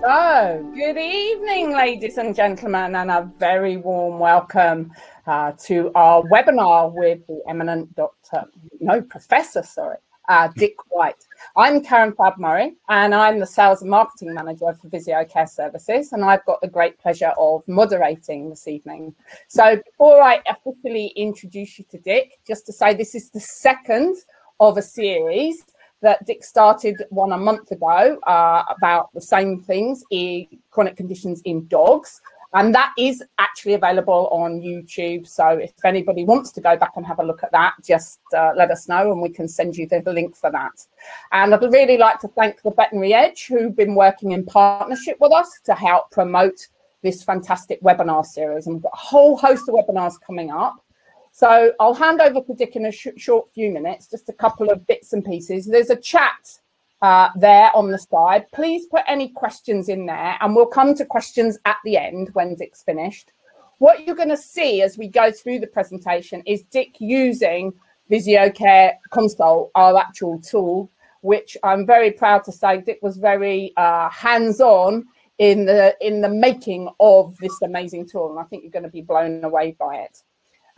So, good evening, ladies and gentlemen, and a very warm welcome uh, to our webinar with the eminent Dr. No, Professor, sorry, uh, Dick White. I'm Karen Fab Murray, and I'm the Sales and Marketing Manager for VisioCare Services, and I've got the great pleasure of moderating this evening. So, before I officially introduce you to Dick, just to say this is the second of a series that Dick started one a month ago uh, about the same things in chronic conditions in dogs. And that is actually available on YouTube. So if anybody wants to go back and have a look at that, just uh, let us know and we can send you the, the link for that. And I'd really like to thank the Veterinary Edge who've been working in partnership with us to help promote this fantastic webinar series. And we've got a whole host of webinars coming up. So I'll hand over to Dick in a sh short few minutes, just a couple of bits and pieces. There's a chat uh, there on the side. Please put any questions in there and we'll come to questions at the end when Dick's finished. What you're going to see as we go through the presentation is Dick using Visio Care Console, our actual tool, which I'm very proud to say Dick was very uh, hands-on in the in the making of this amazing tool. And I think you're going to be blown away by it.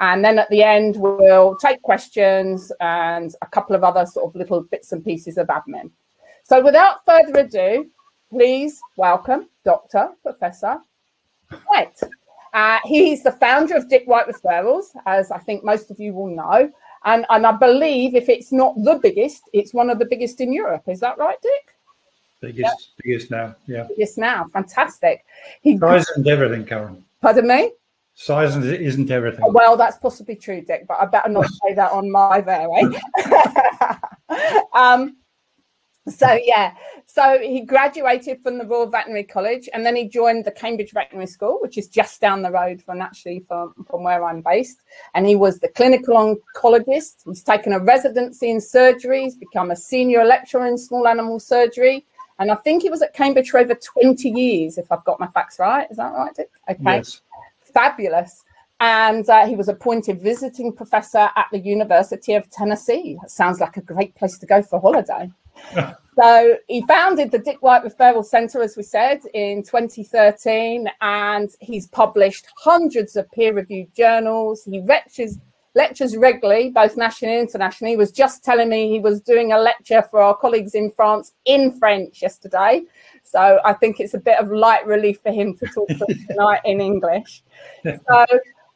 And then at the end, we'll take questions and a couple of other sort of little bits and pieces of admin. So without further ado, please welcome Dr. Professor White. Uh, he's the founder of Dick White Referrals, as I think most of you will know. And, and I believe if it's not the biggest, it's one of the biggest in Europe. Is that right, Dick? Biggest, biggest now, yeah. Biggest now, fantastic. He, and everything, Karen. Pardon me? Size isn't everything. Well, that's possibly true, Dick, but I better not say that on my there, eh? um, so yeah, so he graduated from the Royal Veterinary College, and then he joined the Cambridge Veterinary School, which is just down the road from actually from, from where I'm based. And he was the clinical oncologist. He's taken a residency in surgery. He's become a senior lecturer in small animal surgery. And I think he was at Cambridge for over 20 years, if I've got my facts right. Is that right, Dick? Okay. Yes fabulous. And uh, he was appointed visiting professor at the University of Tennessee. That sounds like a great place to go for a holiday. so he founded the Dick White Referral Center, as we said, in 2013, and he's published hundreds of peer-reviewed journals. He lectures lectures regularly, both nationally and internationally. He was just telling me he was doing a lecture for our colleagues in France in French yesterday. So I think it's a bit of light relief for him to talk to us tonight in English. So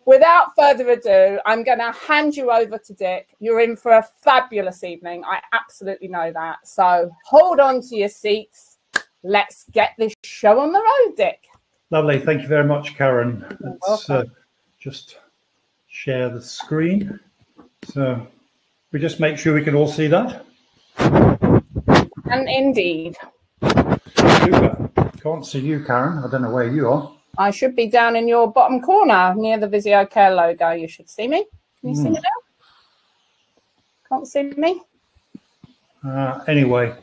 without further ado, I'm going to hand you over to Dick. You're in for a fabulous evening. I absolutely know that. So hold on to your seats. Let's get this show on the road, Dick. Lovely. Thank you very much, Karen. Let's uh, just share the screen. So we just make sure we can all see that. And indeed. Super. Can't see you, Karen. I don't know where you are. I should be down in your bottom corner near the VisioCare logo. You should see me. Can you mm. see me hmm. now? Can't see me. Uh, anyway,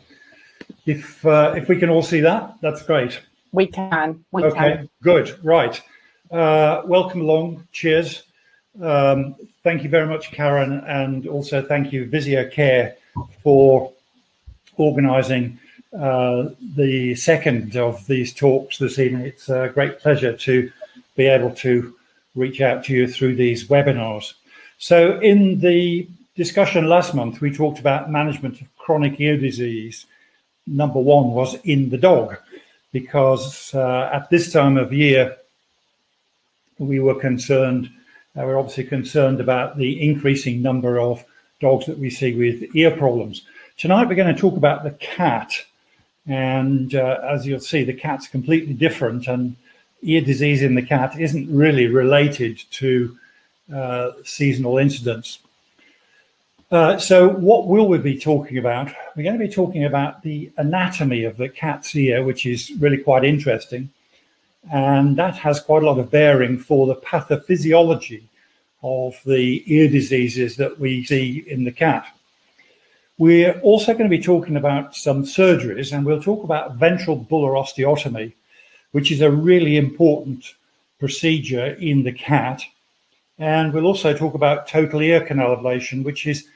if uh, if we can all see that, that's great. We can. We okay, can. good. Right. Uh, welcome along. Cheers. Um, thank you very much, Karen, and also thank you, VisioCare, for organising uh, the second of these talks this evening. It's a great pleasure to be able to reach out to you through these webinars. So in the discussion last month, we talked about management of chronic ear disease. Number one was in the dog, because uh, at this time of year, we were concerned, uh, we're obviously concerned about the increasing number of dogs that we see with ear problems. Tonight, we're going to talk about the cat and uh, as you'll see, the cat's completely different, and ear disease in the cat isn't really related to uh, seasonal incidence. Uh, so, what will we be talking about? We're going to be talking about the anatomy of the cat's ear, which is really quite interesting. And that has quite a lot of bearing for the pathophysiology of the ear diseases that we see in the cat. We're also going to be talking about some surgeries, and we'll talk about ventral bulla osteotomy, which is a really important procedure in the cat. And we'll also talk about total ear canal ablation, which is,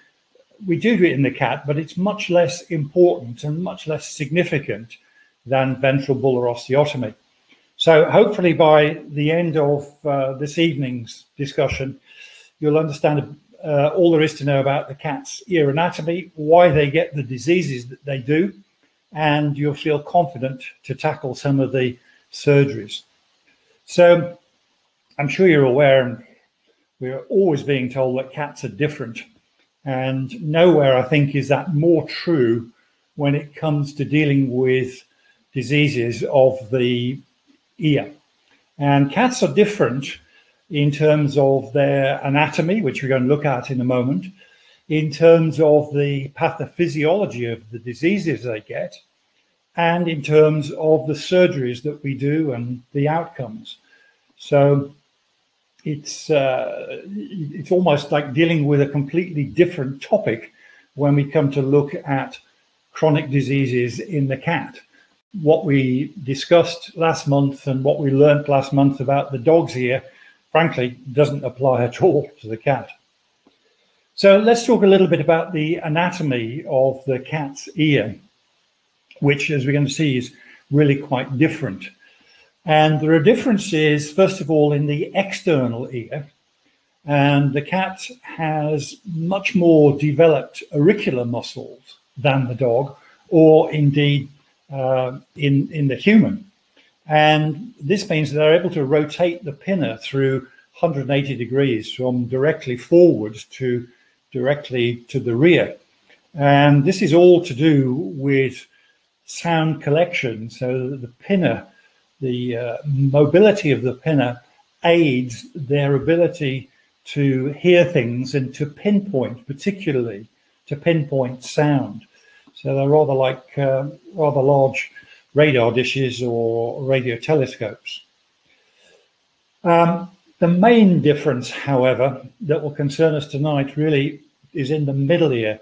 we do do it in the cat, but it's much less important and much less significant than ventral bulla osteotomy. So hopefully by the end of uh, this evening's discussion, you'll understand uh, all there is to know about the cat's ear anatomy, why they get the diseases that they do, and you'll feel confident to tackle some of the surgeries. So I'm sure you're aware, and we're always being told that cats are different. And nowhere, I think, is that more true when it comes to dealing with diseases of the ear. And cats are different in terms of their anatomy, which we're going to look at in a moment, in terms of the pathophysiology of the diseases they get, and in terms of the surgeries that we do and the outcomes. So it's uh, it's almost like dealing with a completely different topic when we come to look at chronic diseases in the cat. What we discussed last month and what we learned last month about the dog's ear frankly, doesn't apply at all to the cat. So let's talk a little bit about the anatomy of the cat's ear, which, as we're going to see, is really quite different. And there are differences, first of all, in the external ear. And the cat has much more developed auricular muscles than the dog, or indeed uh, in, in the human. And this means they're able to rotate the pinna through 180 degrees from directly forward to directly to the rear. And this is all to do with sound collection. So the pinna, the uh, mobility of the pinna aids their ability to hear things and to pinpoint, particularly to pinpoint sound. So they're rather like uh, rather large radar dishes or radio telescopes. Um, the main difference, however, that will concern us tonight really is in the middle ear.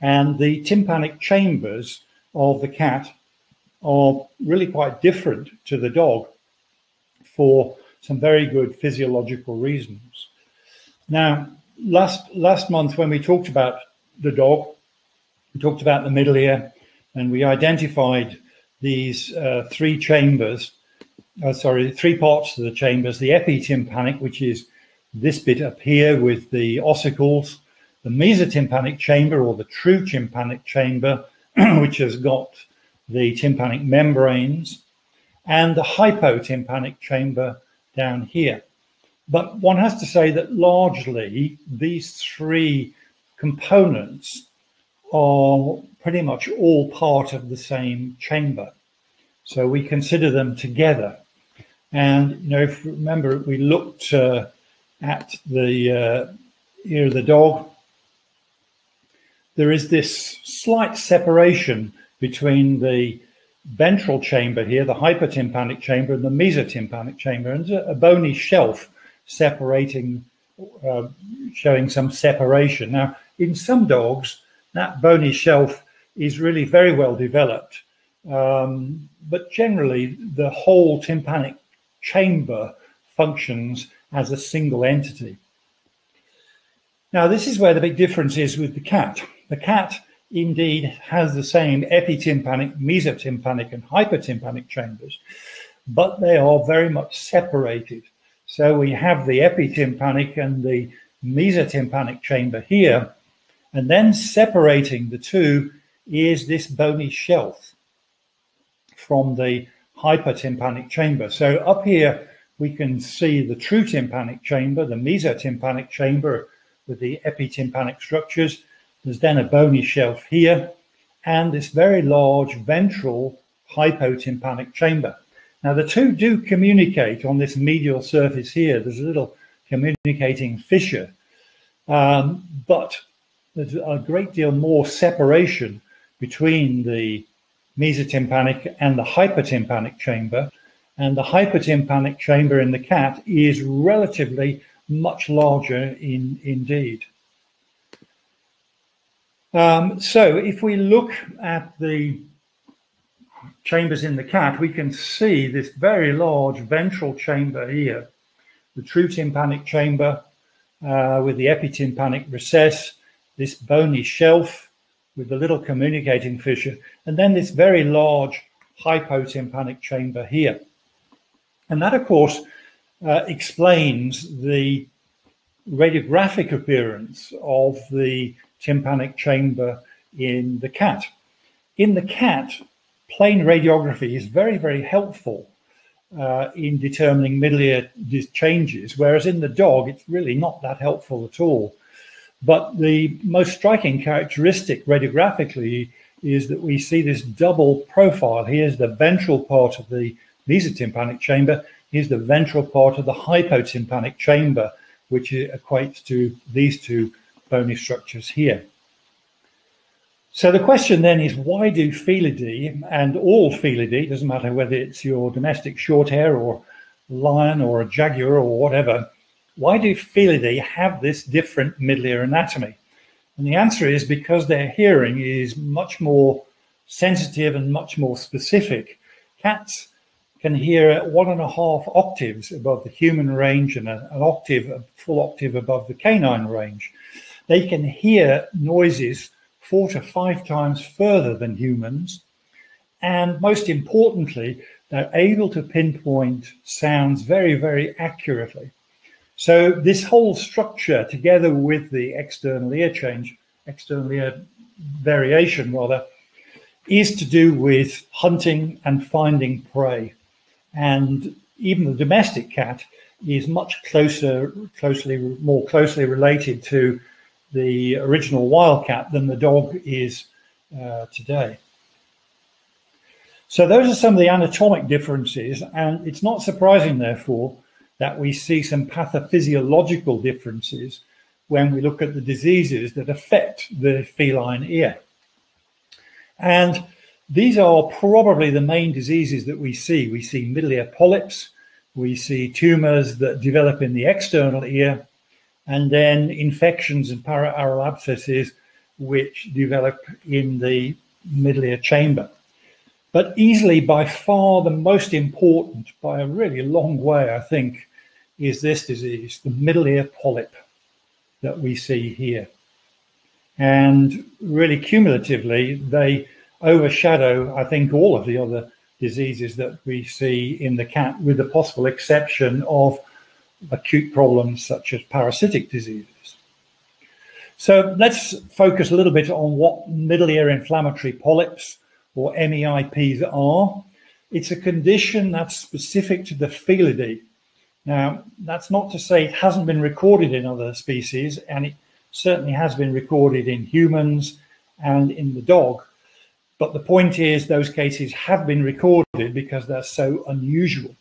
And the tympanic chambers of the cat are really quite different to the dog for some very good physiological reasons. Now, last last month when we talked about the dog, we talked about the middle ear, and we identified these uh, three chambers, uh, sorry, three parts of the chambers, the epitympanic, which is this bit up here with the ossicles, the mesotympanic chamber or the true tympanic chamber, which has got the tympanic membranes, and the hypotympanic chamber down here. But one has to say that largely these three components are pretty much all part of the same chamber. So we consider them together. And, you know, if remember, we looked uh, at the uh, ear of the dog, there is this slight separation between the ventral chamber here, the hypotympanic chamber, and the mesotympanic chamber, and a bony shelf separating, uh, showing some separation. Now, in some dogs, that bony shelf is really very well developed. Um, but generally, the whole tympanic chamber functions as a single entity. Now, this is where the big difference is with the cat. The cat indeed has the same epitympanic, mesotympanic, and hypotympanic chambers, but they are very much separated. So we have the epitympanic and the mesotympanic chamber here, and then separating the two is this bony shelf from the hypotympanic chamber. So up here, we can see the true tympanic chamber, the mesotympanic chamber with the epitympanic structures. There's then a bony shelf here, and this very large ventral hypotympanic chamber. Now, the two do communicate on this medial surface here. There's a little communicating fissure, um, but there's a great deal more separation between the mesotympanic and the hypotympanic chamber. And the hypotympanic chamber in the cat is relatively much larger in indeed. Um, so if we look at the chambers in the cat, we can see this very large ventral chamber here, the true tympanic chamber uh, with the epitympanic recess, this bony shelf with the little communicating fissure, and then this very large hypotympanic chamber here. And that, of course, uh, explains the radiographic appearance of the tympanic chamber in the cat. In the cat, plain radiography is very, very helpful uh, in determining middle ear changes, whereas in the dog, it's really not that helpful at all. But the most striking characteristic radiographically is that we see this double profile. Here's the ventral part of the mesotympanic chamber. Here's the ventral part of the hypotympanic chamber, which equates to these two bony structures here. So the question then is why do Felidae and all Felidae, doesn't matter whether it's your domestic short hair or lion or a jaguar or whatever, why do Felidae have this different middle ear anatomy? And the answer is because their hearing is much more sensitive and much more specific. Cats can hear one and a half octaves above the human range and an octave, a full octave above the canine range. They can hear noises four to five times further than humans. And most importantly, they're able to pinpoint sounds very, very accurately. So this whole structure, together with the external ear change, external ear variation rather, is to do with hunting and finding prey. And even the domestic cat is much closer, closely, more closely related to the original wildcat than the dog is uh, today. So those are some of the anatomic differences, and it's not surprising, therefore, that we see some pathophysiological differences when we look at the diseases that affect the feline ear. And these are probably the main diseases that we see. We see middle ear polyps, we see tumors that develop in the external ear, and then infections and para-aural abscesses which develop in the middle ear chamber. But easily, by far, the most important, by a really long way, I think, is this disease, the middle ear polyp that we see here. And really, cumulatively, they overshadow, I think, all of the other diseases that we see in the cat, with the possible exception of acute problems such as parasitic diseases. So let's focus a little bit on what middle ear inflammatory polyps or MEIPs are. It's a condition that's specific to the Felidae. Now, that's not to say it hasn't been recorded in other species, and it certainly has been recorded in humans and in the dog. But the point is, those cases have been recorded because they're so unusual.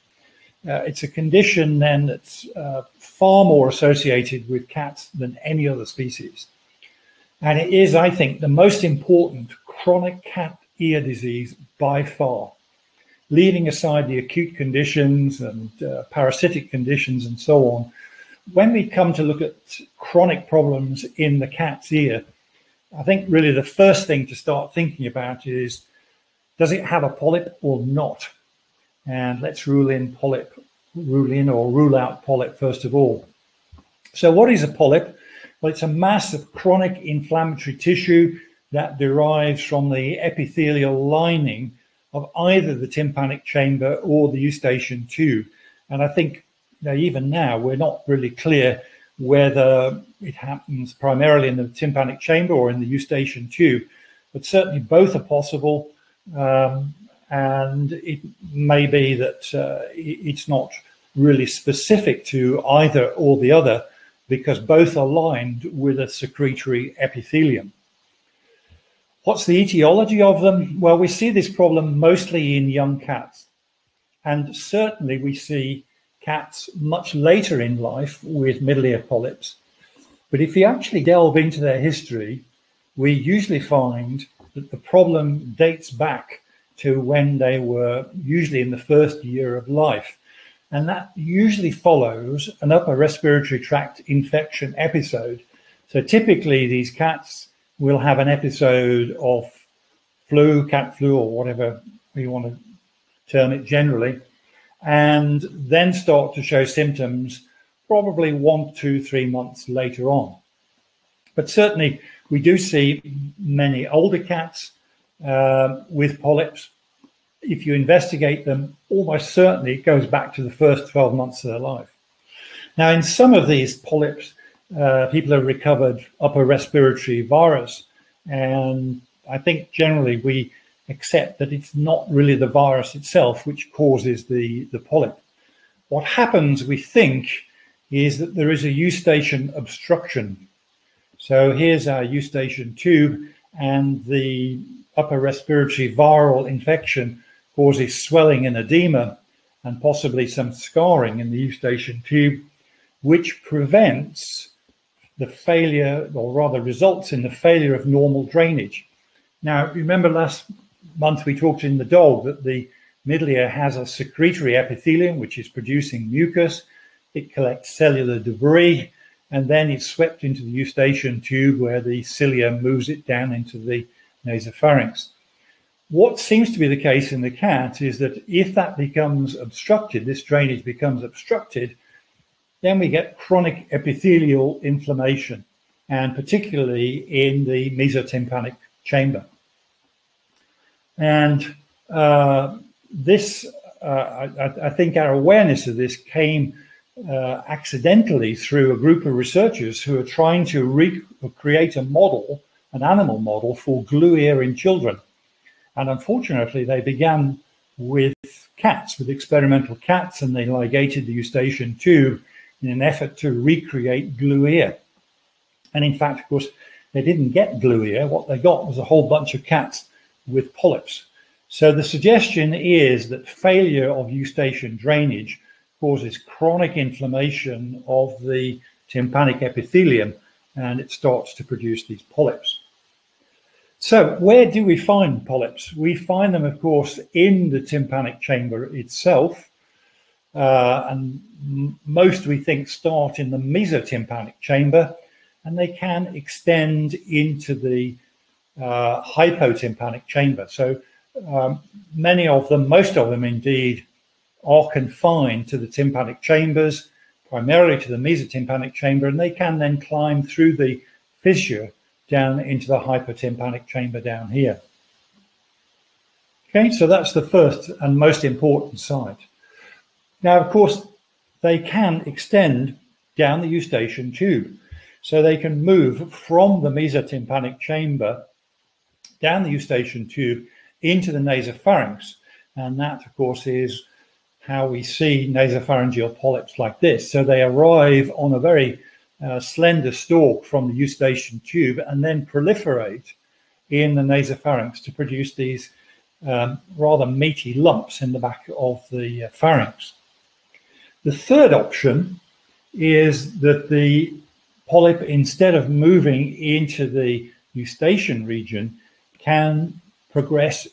Uh, it's a condition then that's uh, far more associated with cats than any other species. And it is, I think, the most important chronic cat ear disease by far, leaving aside the acute conditions and uh, parasitic conditions and so on. When we come to look at chronic problems in the cat's ear, I think really the first thing to start thinking about is does it have a polyp or not? And let's rule in polyp, rule in or rule out polyp first of all. So what is a polyp? Well, it's a mass of chronic inflammatory tissue that derives from the epithelial lining of either the tympanic chamber or the eustachian tube. And I think know, even now we're not really clear whether it happens primarily in the tympanic chamber or in the eustachian tube, but certainly both are possible. Um, and it may be that uh, it's not really specific to either or the other because both are lined with a secretory epithelium. What's the etiology of them? Well, we see this problem mostly in young cats. And certainly we see cats much later in life with middle ear polyps. But if you actually delve into their history, we usually find that the problem dates back to when they were usually in the first year of life. And that usually follows an upper respiratory tract infection episode. So typically, these cats will have an episode of flu, cat flu, or whatever you want to term it generally, and then start to show symptoms probably one, two, three months later on. But certainly, we do see many older cats uh, with polyps, if you investigate them, almost certainly it goes back to the first 12 months of their life. Now, in some of these polyps, uh, people have recovered upper respiratory virus. And I think generally we accept that it's not really the virus itself which causes the, the polyp. What happens, we think, is that there is a eustachian obstruction. So here's our eustachian tube, and the upper respiratory viral infection causes swelling and edema and possibly some scarring in the eustachian tube, which prevents the failure, or rather results in the failure of normal drainage. Now, remember last month we talked in the dog that the middle ear has a secretory epithelium which is producing mucus. It collects cellular debris and then it's swept into the eustachian tube where the cilia moves it down into the nasopharynx. What seems to be the case in the cat is that if that becomes obstructed, this drainage becomes obstructed, then we get chronic epithelial inflammation, and particularly in the mesotympanic chamber. And uh, this, uh, I, I, think our awareness of this came uh, accidentally through a group of researchers who are trying to recreate a model, an animal model for glue ear in children. And unfortunately, they began with cats, with experimental cats, and they ligated the eustachian tube in an effort to recreate glue ear. And in fact, of course, they didn't get glue ear. What they got was a whole bunch of cats with polyps. So the suggestion is that failure of eustachian drainage causes chronic inflammation of the tympanic epithelium and it starts to produce these polyps. So where do we find polyps? We find them, of course, in the tympanic chamber itself. Uh, and most we think start in the mesotympanic chamber and they can extend into the uh, hypotympanic chamber. So um, many of them, most of them indeed, are confined to the tympanic chambers, primarily to the mesotympanic chamber, and they can then climb through the fissure down into the hypotympanic chamber down here. Okay, so that's the first and most important site. Now, of course, they can extend down the eustachian tube. So they can move from the mesotympanic chamber down the eustachian tube into the nasopharynx. And that, of course, is how we see nasopharyngeal polyps like this. So they arrive on a very uh, slender stalk from the eustachian tube and then proliferate in the nasopharynx to produce these um, rather meaty lumps in the back of the uh, pharynx. The third option is that the polyp, instead of moving into the eustachian region, can progress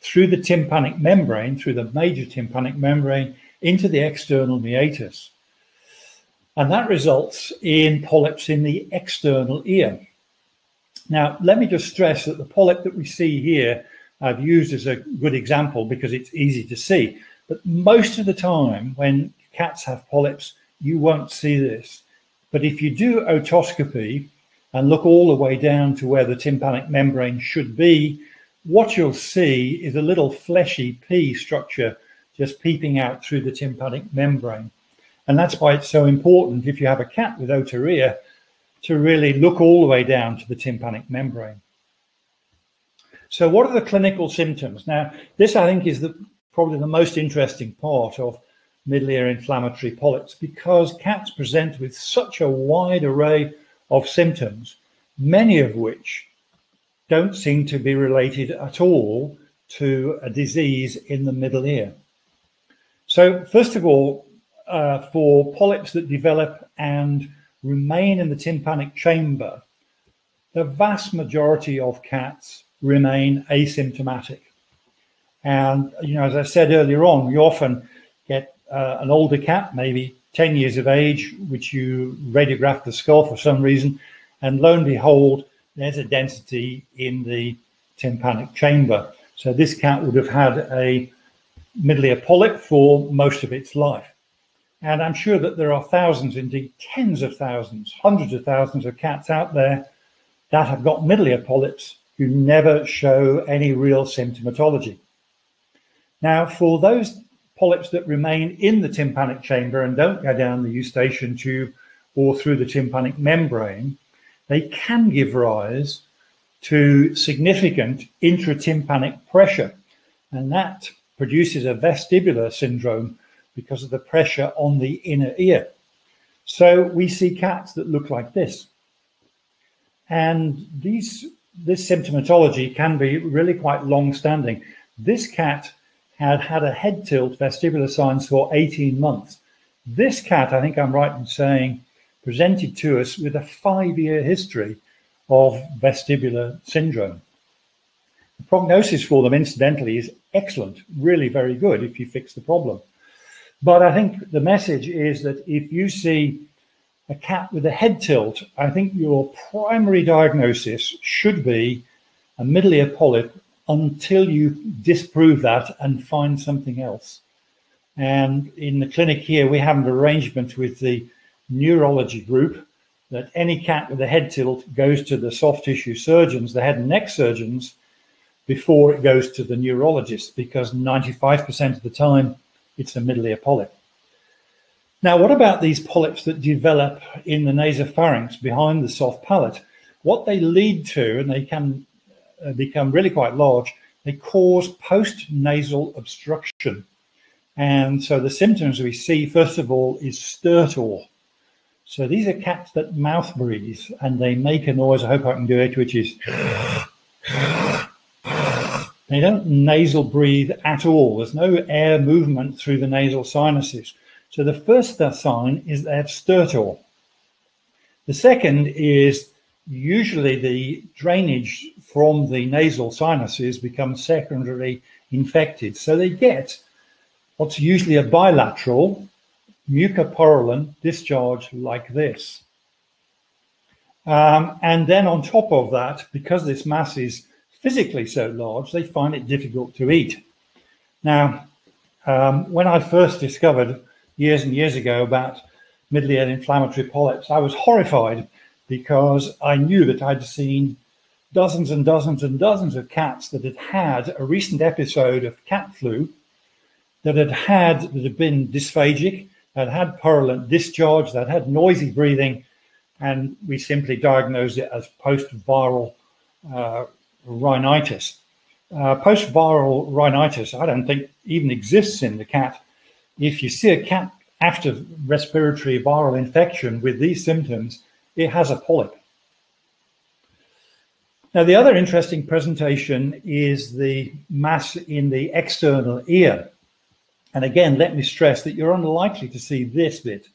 through the tympanic membrane, through the major tympanic membrane, into the external meatus. And that results in polyps in the external ear. Now, let me just stress that the polyp that we see here, I've used as a good example because it's easy to see. But most of the time, when cats have polyps, you won't see this. But if you do otoscopy and look all the way down to where the tympanic membrane should be, what you'll see is a little fleshy pea structure just peeping out through the tympanic membrane. And that's why it's so important if you have a cat with otorrhea to really look all the way down to the tympanic membrane. So what are the clinical symptoms? Now, this I think is the, probably the most interesting part of middle ear inflammatory polyps because cats present with such a wide array of symptoms, many of which don't seem to be related at all to a disease in the middle ear. So, first of all, uh, for polyps that develop and remain in the tympanic chamber, the vast majority of cats remain asymptomatic. And, you know, as I said earlier on, we often uh, an older cat, maybe 10 years of age, which you radiograph the skull for some reason, and lo and behold, there's a density in the tympanic chamber. So this cat would have had a middle ear polyp for most of its life. And I'm sure that there are thousands, indeed tens of thousands, hundreds of thousands of cats out there that have got middle ear polyps who never show any real symptomatology. Now, for those polyps that remain in the tympanic chamber and don't go down the eustachian tube or through the tympanic membrane, they can give rise to significant intratympanic pressure. And that produces a vestibular syndrome because of the pressure on the inner ear. So we see cats that look like this. And these this symptomatology can be really quite long standing. This cat had had a head tilt vestibular signs for 18 months. This cat, I think I'm right in saying, presented to us with a five year history of vestibular syndrome. The prognosis for them, incidentally, is excellent, really very good if you fix the problem. But I think the message is that if you see a cat with a head tilt, I think your primary diagnosis should be a middle ear polyp until you disprove that and find something else. And in the clinic here, we have an arrangement with the neurology group that any cat with a head tilt goes to the soft tissue surgeons, the head and neck surgeons, before it goes to the neurologist, because 95% of the time it's a middle ear polyp. Now, what about these polyps that develop in the nasopharynx behind the soft palate? What they lead to, and they can Uh, become really quite large, they cause post-nasal obstruction. And so the symptoms we see, first of all, is stertor. So these are cats that mouth breathe and they make a noise. I hope I can do it, which is they don't nasal breathe at all. There's no air movement through the nasal sinuses. So the first sign is they have stertor. The second is usually the drainage from the nasal sinuses becomes secondarily infected. So they get what's usually a bilateral mucopurulent discharge like this. Um, and then on top of that, because this mass is physically so large, they find it difficult to eat. Now, um, when I first discovered years and years ago about middle ear inflammatory polyps, I was horrified because I knew that I'd seen dozens and dozens and dozens of cats that had had a recent episode of cat flu, that had had that had been dysphagic, that had purulent discharge, that had noisy breathing, and we simply diagnosed it as post-viral uh, rhinitis. Uh, post-viral rhinitis, I don't think even exists in the cat. If you see a cat after respiratory viral infection with these symptoms, it has a polyp. Now, the other interesting presentation is the mass in the external ear. And again, let me stress that you're unlikely to see this bit,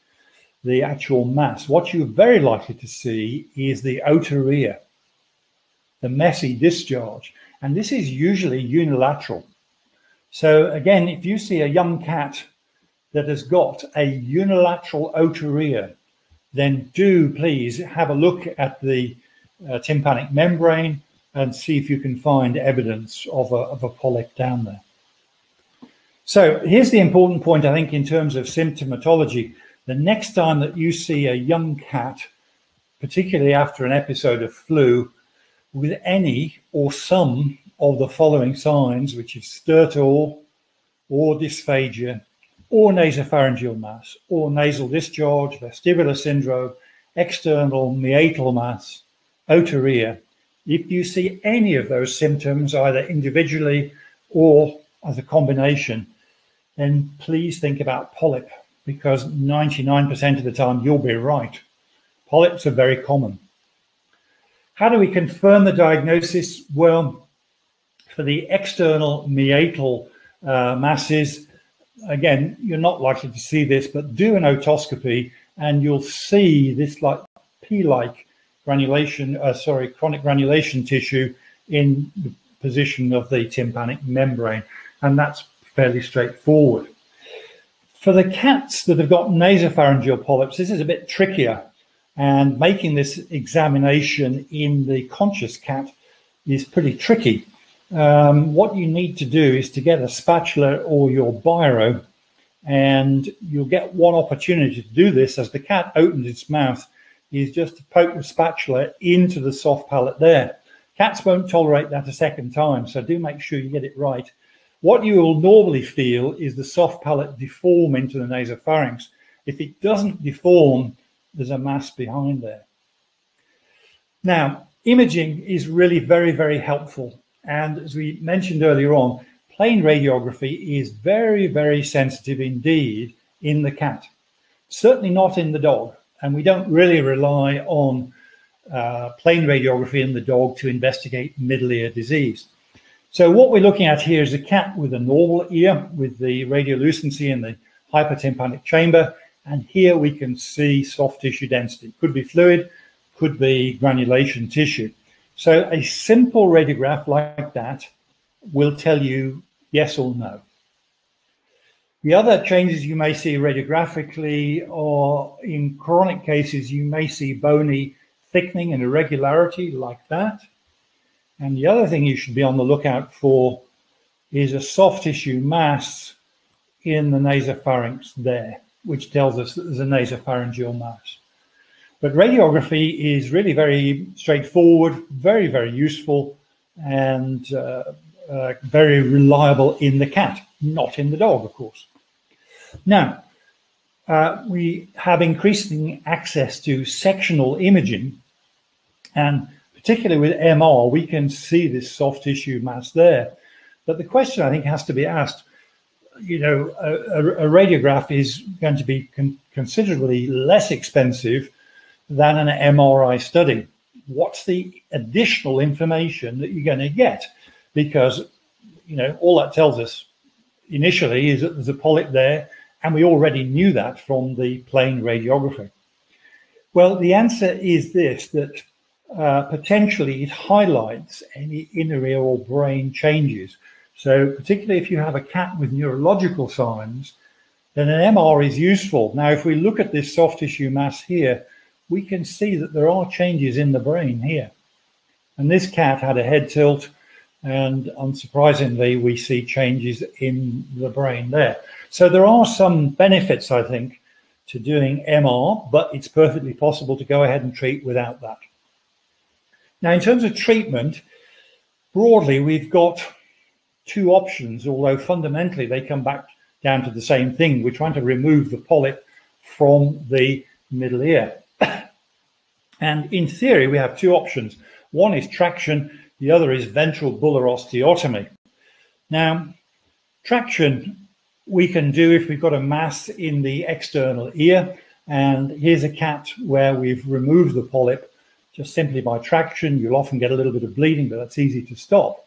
the actual mass. What you're very likely to see is the otorrhea, the messy discharge. And this is usually unilateral. So again, if you see a young cat that has got a unilateral otorrhea, then do please have a look at the uh, tympanic membrane and see if you can find evidence of a, of a polyp down there. So here's the important point, I think, in terms of symptomatology. The next time that you see a young cat, particularly after an episode of flu, with any or some of the following signs, which is stertor or dysphagia or nasopharyngeal mass or nasal discharge, vestibular syndrome, external meatal mass, otorrhea, if you see any of those symptoms either individually or as a combination, then please think about polyp because 99% of the time you'll be right. Polyps are very common. How do we confirm the diagnosis? Well, for the external meatal uh, masses, again, you're not likely to see this, but do an otoscopy and you'll see this like pea-like granulation, uh, sorry, chronic granulation tissue in the position of the tympanic membrane. And that's fairly straightforward. For the cats that have got nasopharyngeal polyps, this is a bit trickier, and making this examination in the conscious cat is pretty tricky. Um, what you need to do is to get a spatula or your biro, and you'll get one opportunity to do this as the cat opens its mouth, is just to poke the spatula into the soft palate there. Cats won't tolerate that a second time, so do make sure you get it right What you will normally feel is the soft palate deform into the nasopharynx. If it doesn't deform, there's a mass behind there. Now, imaging is really very, very helpful. And as we mentioned earlier on, plain radiography is very, very sensitive indeed in the cat. Certainly not in the dog. And we don't really rely on uh, plain radiography in the dog to investigate middle ear disease. So what we're looking at here is a cat with a normal ear with the radiolucency in the hypertympanic chamber. And here we can see soft tissue density. Could be fluid, could be granulation tissue. So a simple radiograph like that will tell you yes or no. The other changes you may see radiographically or in chronic cases, you may see bony thickening and irregularity like that. And the other thing you should be on the lookout for is a soft tissue mass in the nasopharynx there, which tells us that there's a nasopharyngeal mass. But radiography is really very straightforward, very, very useful, and uh, uh, very reliable in the cat, not in the dog, of course. Now, uh, we have increasing access to sectional imaging, and particularly with MR, we can see this soft tissue mass there. But the question I think has to be asked, you know, a, a radiograph is going to be con considerably less expensive than an MRI study. What's the additional information that you're going to get? Because, you know, all that tells us initially is that there's a polyp there, and we already knew that from the plain radiography. Well, the answer is this that uh, potentially it highlights any inner ear or brain changes. So, particularly if you have a cat with neurological signs, then an MR is useful. Now, if we look at this soft tissue mass here, we can see that there are changes in the brain here. And this cat had a head tilt, and unsurprisingly, we see changes in the brain there. So there are some benefits, I think, to doing MR, but it's perfectly possible to go ahead and treat without that. Now, in terms of treatment, broadly, we've got two options, although fundamentally they come back down to the same thing. We're trying to remove the polyp from the middle ear. and in theory, we have two options. One is traction, the other is ventral bulla osteotomy. Now, traction we can do if we've got a mass in the external ear, and here's a cat where we've removed the polyp just simply by traction. You'll often get a little bit of bleeding, but that's easy to stop.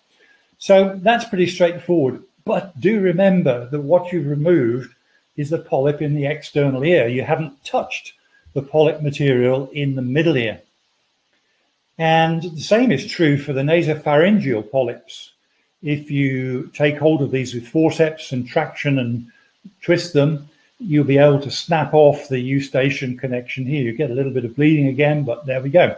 So that's pretty straightforward. But do remember that what you've removed is the polyp in the external ear. You haven't touched the polyp material in the middle ear. And the same is true for the nasopharyngeal polyps. If you take hold of these with forceps and traction and twist them, you'll be able to snap off the eustachian connection here. You get a little bit of bleeding again, but there we go.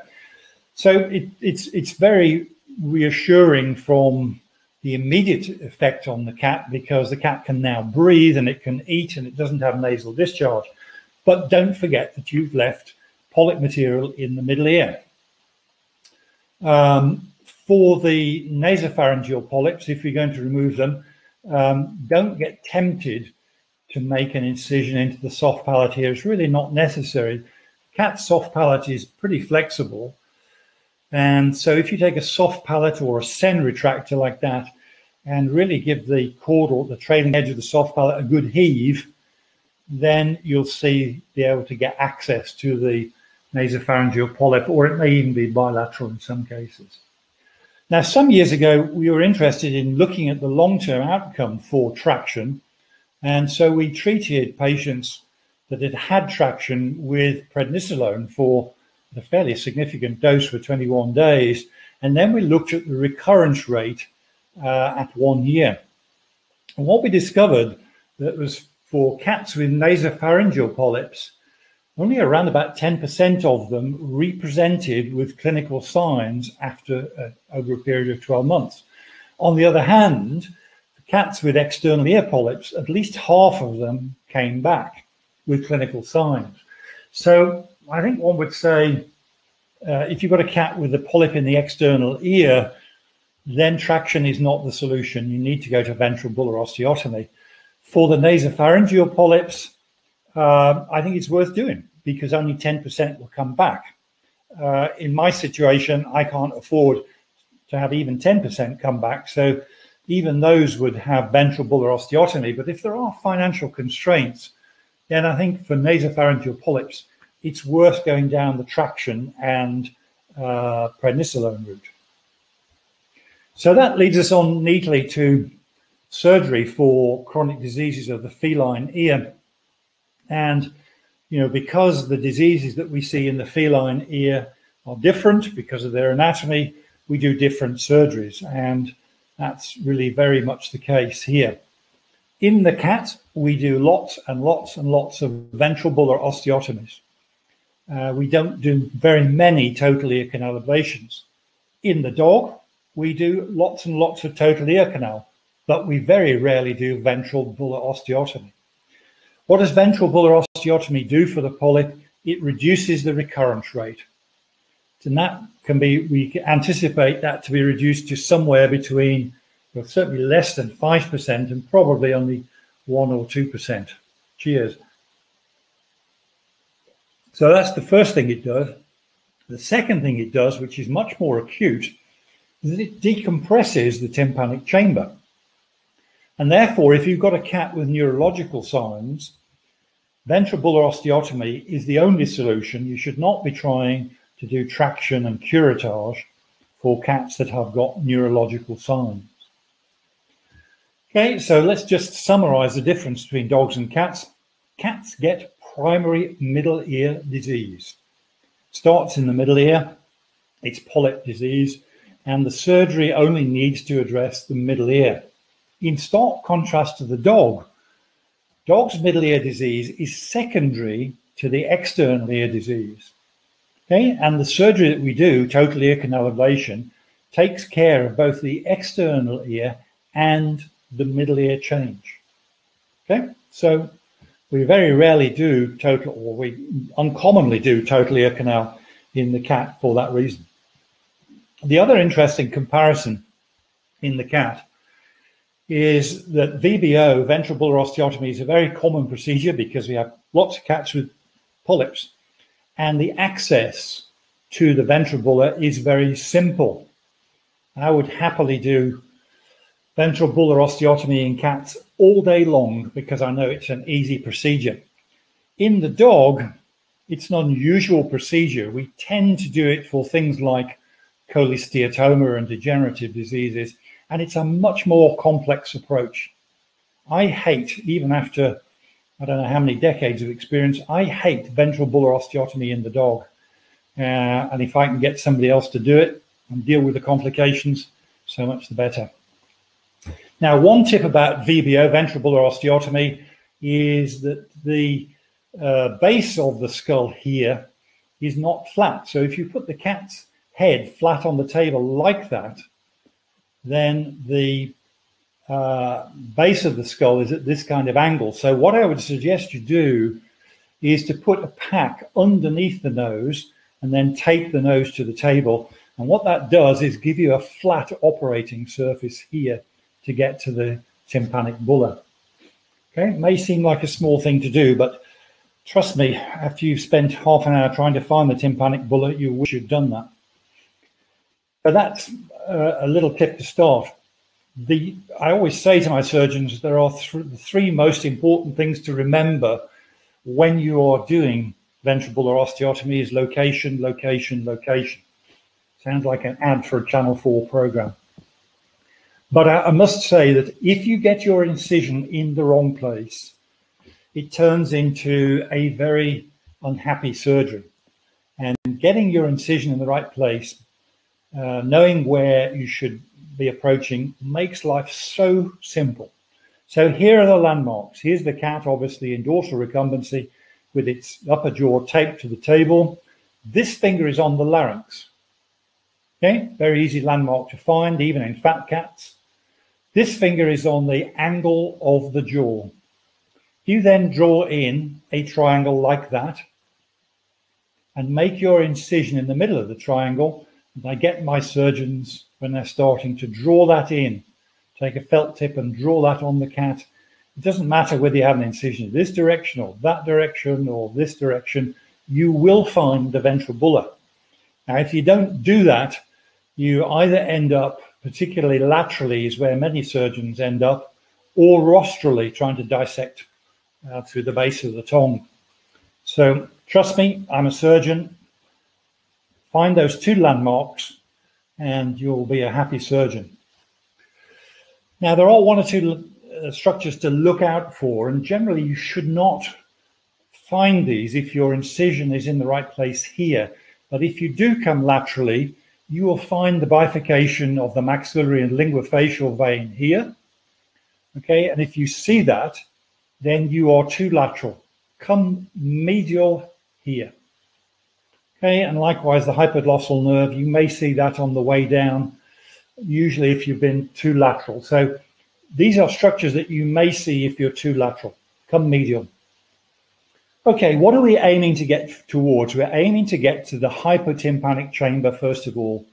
So it, it's it's very reassuring from the immediate effect on the cat because the cat can now breathe and it can eat and it doesn't have nasal discharge. But don't forget that you've left polyp material in the middle ear. Um, for the nasopharyngeal polyps, if you're going to remove them, um, don't get tempted to make an incision into the soft palate here. It's really not necessary. Cat's soft palate is pretty flexible. And so if you take a soft palate or a Senn retractor like that and really give the caudal, the trailing edge of the soft palate a good heave, then you'll see be able to get access to the nasopharyngeal polyp, or it may even be bilateral in some cases. Now, some years ago, we were interested in looking at the long-term outcome for traction. And so we treated patients that had had traction with prednisolone for a fairly significant dose for 21 days. And then we looked at the recurrence rate uh, at one year. And what we discovered that was for cats with nasopharyngeal polyps, only around about 10% of them represented with clinical signs after uh, over a period of 12 months. On the other hand, cats with external ear polyps, at least half of them came back with clinical signs. So I think one would say uh, if you've got a cat with a polyp in the external ear, then traction is not the solution. You need to go to ventral bulla osteotomy. For the nasopharyngeal polyps, uh, I think it's worth doing because only 10% will come back. Uh, in my situation, I can't afford to have even 10% come back. So even those would have ventral bulla osteotomy. But if there are financial constraints, then I think for nasopharyngeal polyps, it's worth going down the traction and uh, prednisolone route. So that leads us on neatly to surgery for chronic diseases of the feline ear. And, you know, because the diseases that we see in the feline ear are different because of their anatomy, we do different surgeries. And that's really very much the case here. In the cat, we do lots and lots and lots of ventral bulla osteotomies. Uh, we don't do very many total ear canal ablations. In the dog, we do lots and lots of total ear canal, but we very rarely do ventral bulla osteotomy. What does ventral bulla osteotomy do for the polyp? It reduces the recurrence rate. And that can be, we anticipate that to be reduced to somewhere between, well, certainly less than 5% and probably only 1 or 2%. Cheers. So that's the first thing it does. The second thing it does, which is much more acute, is it decompresses the tympanic chamber. And therefore, if you've got a cat with neurological signs, ventral bulla osteotomy is the only solution. You should not be trying to do traction and curettage for cats that have got neurological signs. Okay, so let's just summarize the difference between dogs and cats. Cats get primary middle ear disease. Starts in the middle ear, it's polyp disease, and the surgery only needs to address the middle ear. In stark contrast to the dog, dog's middle ear disease is secondary to the external ear disease. Okay, and the surgery that we do, total ear canal ablation, takes care of both the external ear and the middle ear change. Okay, so we very rarely do total, or we uncommonly do total ear canal in the cat for that reason. The other interesting comparison in the cat is that VBO, ventral bulla osteotomy, is a very common procedure because we have lots of cats with polyps, and the access to the ventral bulla is very simple. I would happily do ventral bulla osteotomy in cats all day long because I know it's an easy procedure. In the dog, it's an unusual procedure. We tend to do it for things like cholesteatoma and degenerative diseases, and it's a much more complex approach. I hate, even after I don't know how many decades of experience, I hate ventral bulla osteotomy in the dog. Uh, and if I can get somebody else to do it and deal with the complications, so much the better. Now, one tip about VBO, ventral bulla osteotomy, is that the uh, base of the skull here is not flat. So if you put the cat's head flat on the table like that, then the uh, base of the skull is at this kind of angle. So what I would suggest you do is to put a pack underneath the nose and then tape the nose to the table. And what that does is give you a flat operating surface here to get to the tympanic bulla. Okay, it may seem like a small thing to do, but trust me, after you've spent half an hour trying to find the tympanic bulla, you wish you'd done that. So that's uh, a little tip to start. The I always say to my surgeons there are th three most important things to remember when you are doing ventral bulla osteotomy is location, location, location. Sounds like an ad for a Channel 4 program. But I, I must say that if you get your incision in the wrong place, it turns into a very unhappy surgery. And getting your incision in the right place, uh, knowing where you should be approaching, makes life so simple. So here are the landmarks. Here's the cat, obviously in dorsal recumbency, with its upper jaw taped to the table. This finger is on the larynx. Okay, very easy landmark to find, even in fat cats. This finger is on the angle of the jaw. You then draw in a triangle like that and make your incision in the middle of the triangle. And I get my surgeons when they're starting to draw that in. Take a felt tip and draw that on the cat. It doesn't matter whether you have an incision this direction or that direction or this direction, you will find the ventral bulla. Now, if you don't do that, you either end up, particularly laterally, is where many surgeons end up, or rostrally, trying to dissect uh, through the base of the tongue. So, trust me, I'm a surgeon. Find those two landmarks, and you'll be a happy surgeon. Now, there are one or two uh, structures to look out for, and generally, you should not find these if your incision is in the right place here. But if you do come laterally, you will find the bifurcation of the maxillary and linguofacial vein here. Okay, and if you see that, then you are too lateral. Come medial here. Okay, and likewise the hypoglossal nerve, you may see that on the way down, usually if you've been too lateral. So these are structures that you may see if you're too lateral. Come medial. Okay, what are we aiming to get towards? We're aiming to get to the hypotympanic chamber, first of all,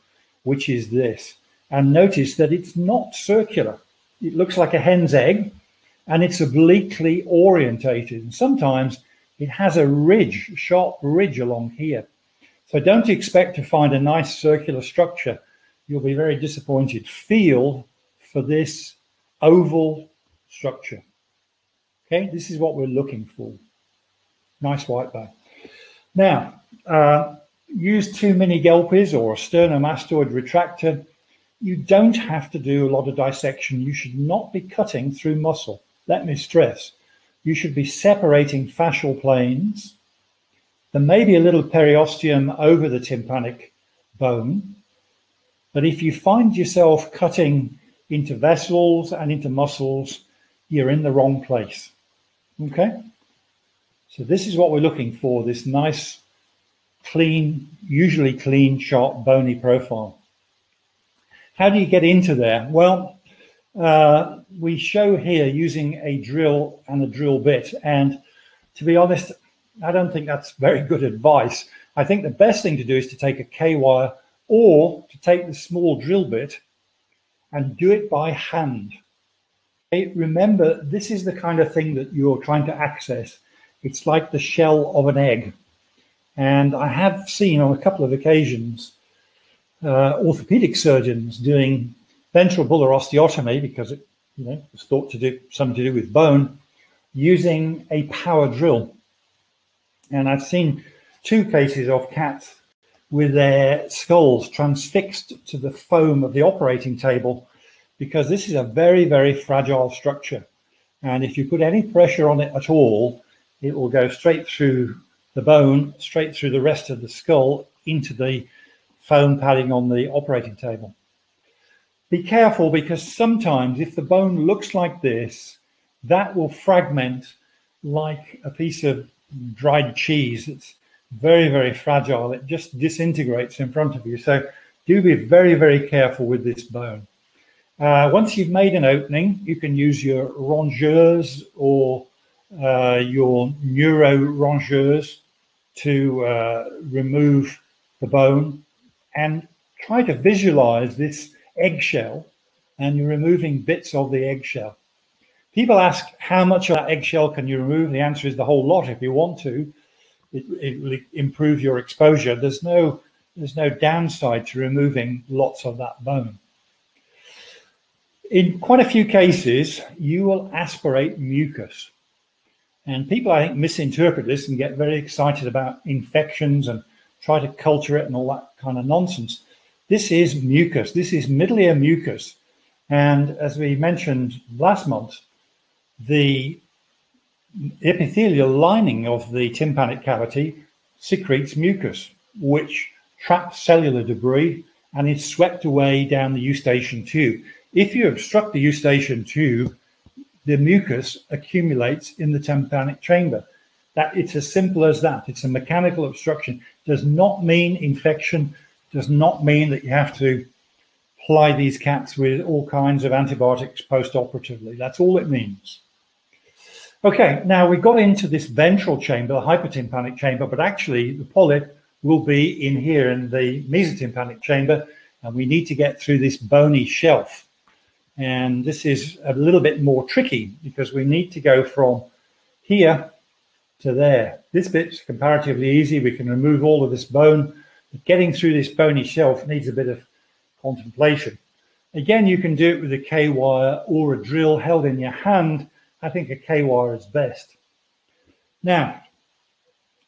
which is this. And notice that it's not circular. It looks like a hen's egg and it's obliquely orientated. And sometimes it has a ridge, sharp ridge along here. So don't expect to find a nice circular structure. You'll be very disappointed. Feel for this oval structure. Okay, this is what we're looking for. Nice white bone. Now, uh, use two mini Gelpis or a sternomastoid retractor. You don't have to do a lot of dissection. You should not be cutting through muscle. Let me stress, you should be separating fascial planes. There may be a little periosteum over the tympanic bone, but if you find yourself cutting into vessels and into muscles, you're in the wrong place. Okay? So this is what we're looking for, this nice, clean, usually clean, sharp, bony profile. How do you get into there? Well, uh, we show here using a drill and a drill bit. And to be honest, I don't think that's very good advice. I think the best thing to do is to take a K-wire or to take the small drill bit and do it by hand. Remember, this is the kind of thing that you're trying to access. It's like the shell of an egg. And I have seen on a couple of occasions uh, orthopedic surgeons doing ventral bulla osteotomy because it you know, was thought to do something to do with bone using a power drill. And I've seen two cases of cats with their skulls transfixed to the foam of the operating table because this is a very, very fragile structure. And if you put any pressure on it at all, it will go straight through the bone, straight through the rest of the skull into the foam padding on the operating table. Be careful because sometimes if the bone looks like this, that will fragment like a piece of dried cheese. It's very, very fragile. It just disintegrates in front of you. So do be very, very careful with this bone. Uh, once you've made an opening, you can use your rongeurs or uh, your neuro rongeurs to uh, remove the bone and try to visualize this eggshell and you're removing bits of the eggshell. People ask how much of that eggshell can you remove? The answer is the whole lot if you want to. It, it will improve your exposure. There's no there's no downside to removing lots of that bone. In quite a few cases, you will aspirate mucus. And people, I think, misinterpret this and get very excited about infections and try to culture it and all that kind of nonsense. This is mucus. This is middle ear mucus. And as we mentioned last month, the epithelial lining of the tympanic cavity secretes mucus, which traps cellular debris and is swept away down the eustachian tube. If you obstruct the eustachian tube, the mucus accumulates in the tympanic chamber. That it's as simple as that. It's a mechanical obstruction. Does not mean infection. Does not mean that you have to ply these cats with all kinds of antibiotics post-operatively. That's all it means. Okay, now we got into this ventral chamber, the hypotympanic chamber, but actually the polyp will be in here in the mesotympanic chamber, and we need to get through this bony shelf. And this is a little bit more tricky because we need to go from here to there. This bit's comparatively easy. We can remove all of this bone. But getting through this bony shelf needs a bit of contemplation. Again, you can do it with a K-wire or a drill held in your hand. I think a K-wire is best. Now,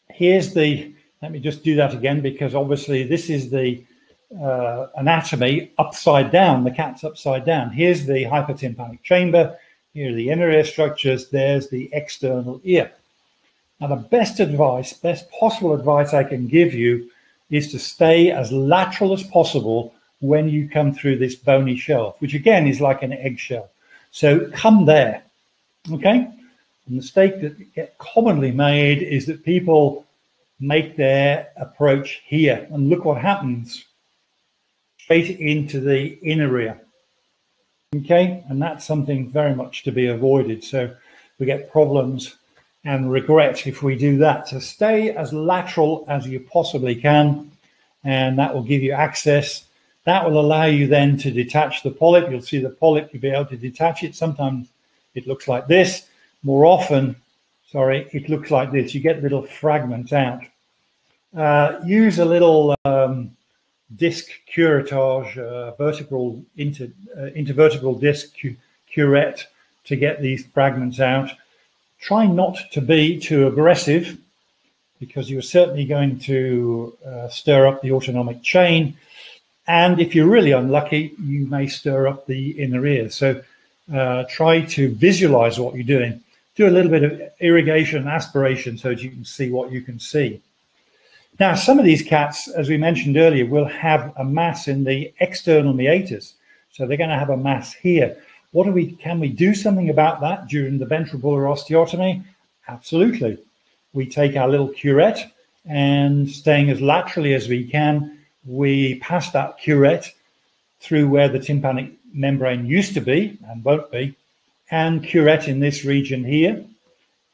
here's the, let me just do that again because obviously this is the uh, anatomy upside down. The cat's upside down. Here's the hypotympanic chamber. Here are the inner ear structures. There's the external ear. Now, the best advice, best possible advice I can give you is to stay as lateral as possible when you come through this bony shelf, which again is like an eggshell. So come there. Okay. The mistake that get commonly made is that people make their approach here, and look what happens straight into the inner ear. Okay, and that's something very much to be avoided. So we get problems and regret if we do that. So stay as lateral as you possibly can, and that will give you access. That will allow you then to detach the polyp. You'll see the polyp, you'll be able to detach it. Sometimes it looks like this. More often, sorry, it looks like this. You get little fragments out. Uh, use a little um, disc curettage, uh, vertical inter, uh, intervertebral disc cu curette to get these fragments out. Try not to be too aggressive because you're certainly going to uh, stir up the autonomic chain. And if you're really unlucky, you may stir up the inner ear. So uh, try to visualize what you're doing. Do a little bit of irrigation and aspiration so that you can see what you can see. Now, some of these cats, as we mentioned earlier, will have a mass in the external meatus. So they're going to have a mass here. What do we, can we do something about that during the ventral bulla osteotomy? Absolutely. We take our little curette and staying as laterally as we can, we pass that curette through where the tympanic membrane used to be and won't be, and curette in this region here.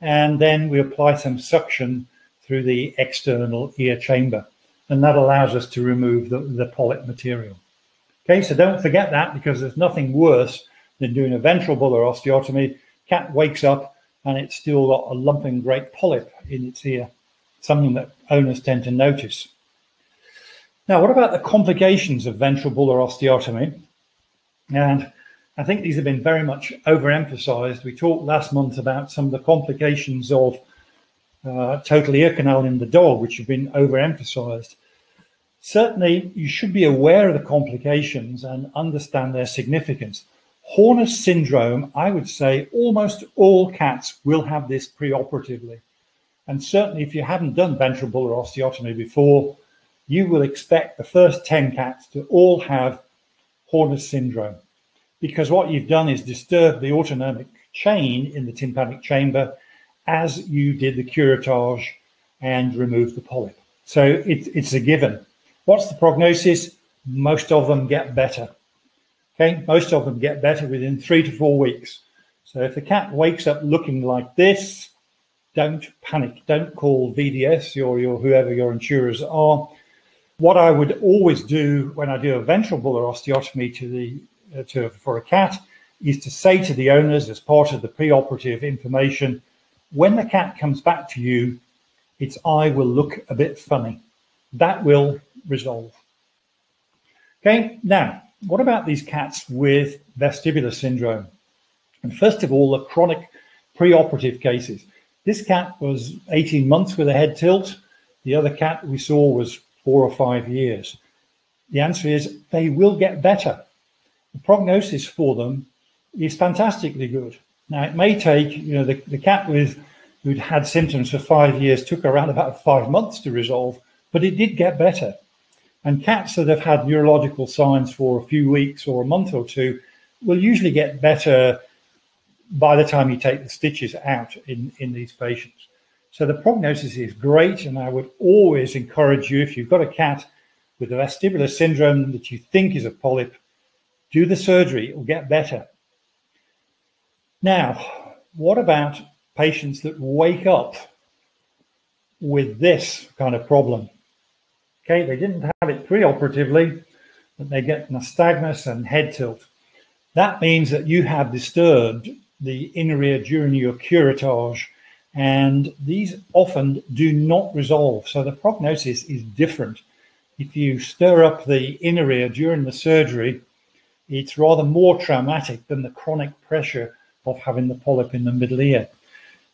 And then we apply some suction through the external ear chamber. And that allows us to remove the, the polyp material. Okay, so don't forget that because there's nothing worse than doing a ventral bulla osteotomy. Cat wakes up and it's still got a lumping great polyp in its ear, something that owners tend to notice. Now, what about the complications of ventral bulla osteotomy? And I think these have been very much overemphasized. We talked last month about some of the complications of uh, total ear canal in the dog, which have been overemphasized. Certainly, you should be aware of the complications and understand their significance. Horner's syndrome, I would say almost all cats will have this preoperatively. And certainly, if you haven't done ventral bulla osteotomy before, you will expect the first 10 cats to all have Horner's syndrome. Because what you've done is disturb the autonomic chain in the tympanic chamber as you did the curettage and remove the polyp. So it, it's a given. What's the prognosis? Most of them get better. Okay, most of them get better within three to four weeks. So if the cat wakes up looking like this, don't panic. Don't call VDS or your whoever your insurers are. What I would always do when I do a ventral bulla osteotomy to the uh, to for a cat is to say to the owners as part of the preoperative information, when the cat comes back to you, its eye will look a bit funny. That will resolve. Okay, now, what about these cats with vestibular syndrome? And first of all, the chronic preoperative cases. This cat was 18 months with a head tilt. The other cat we saw was four or five years. The answer is they will get better. The prognosis for them is fantastically good. Now, it may take, you know, the, the cat with who'd had symptoms for five years took around about five months to resolve, but it did get better. And cats that have had neurological signs for a few weeks or a month or two will usually get better by the time you take the stitches out in, in these patients. So the prognosis is great, and I would always encourage you if you've got a cat with a vestibular syndrome that you think is a polyp, do the surgery, it will get better. Now, what about patients that wake up with this kind of problem? Okay, they didn't have it preoperatively, but they get nystagmus and head tilt. That means that you have disturbed the inner ear during your curettage, and these often do not resolve. So the prognosis is different. If you stir up the inner ear during the surgery, it's rather more traumatic than the chronic pressure of having the polyp in the middle ear.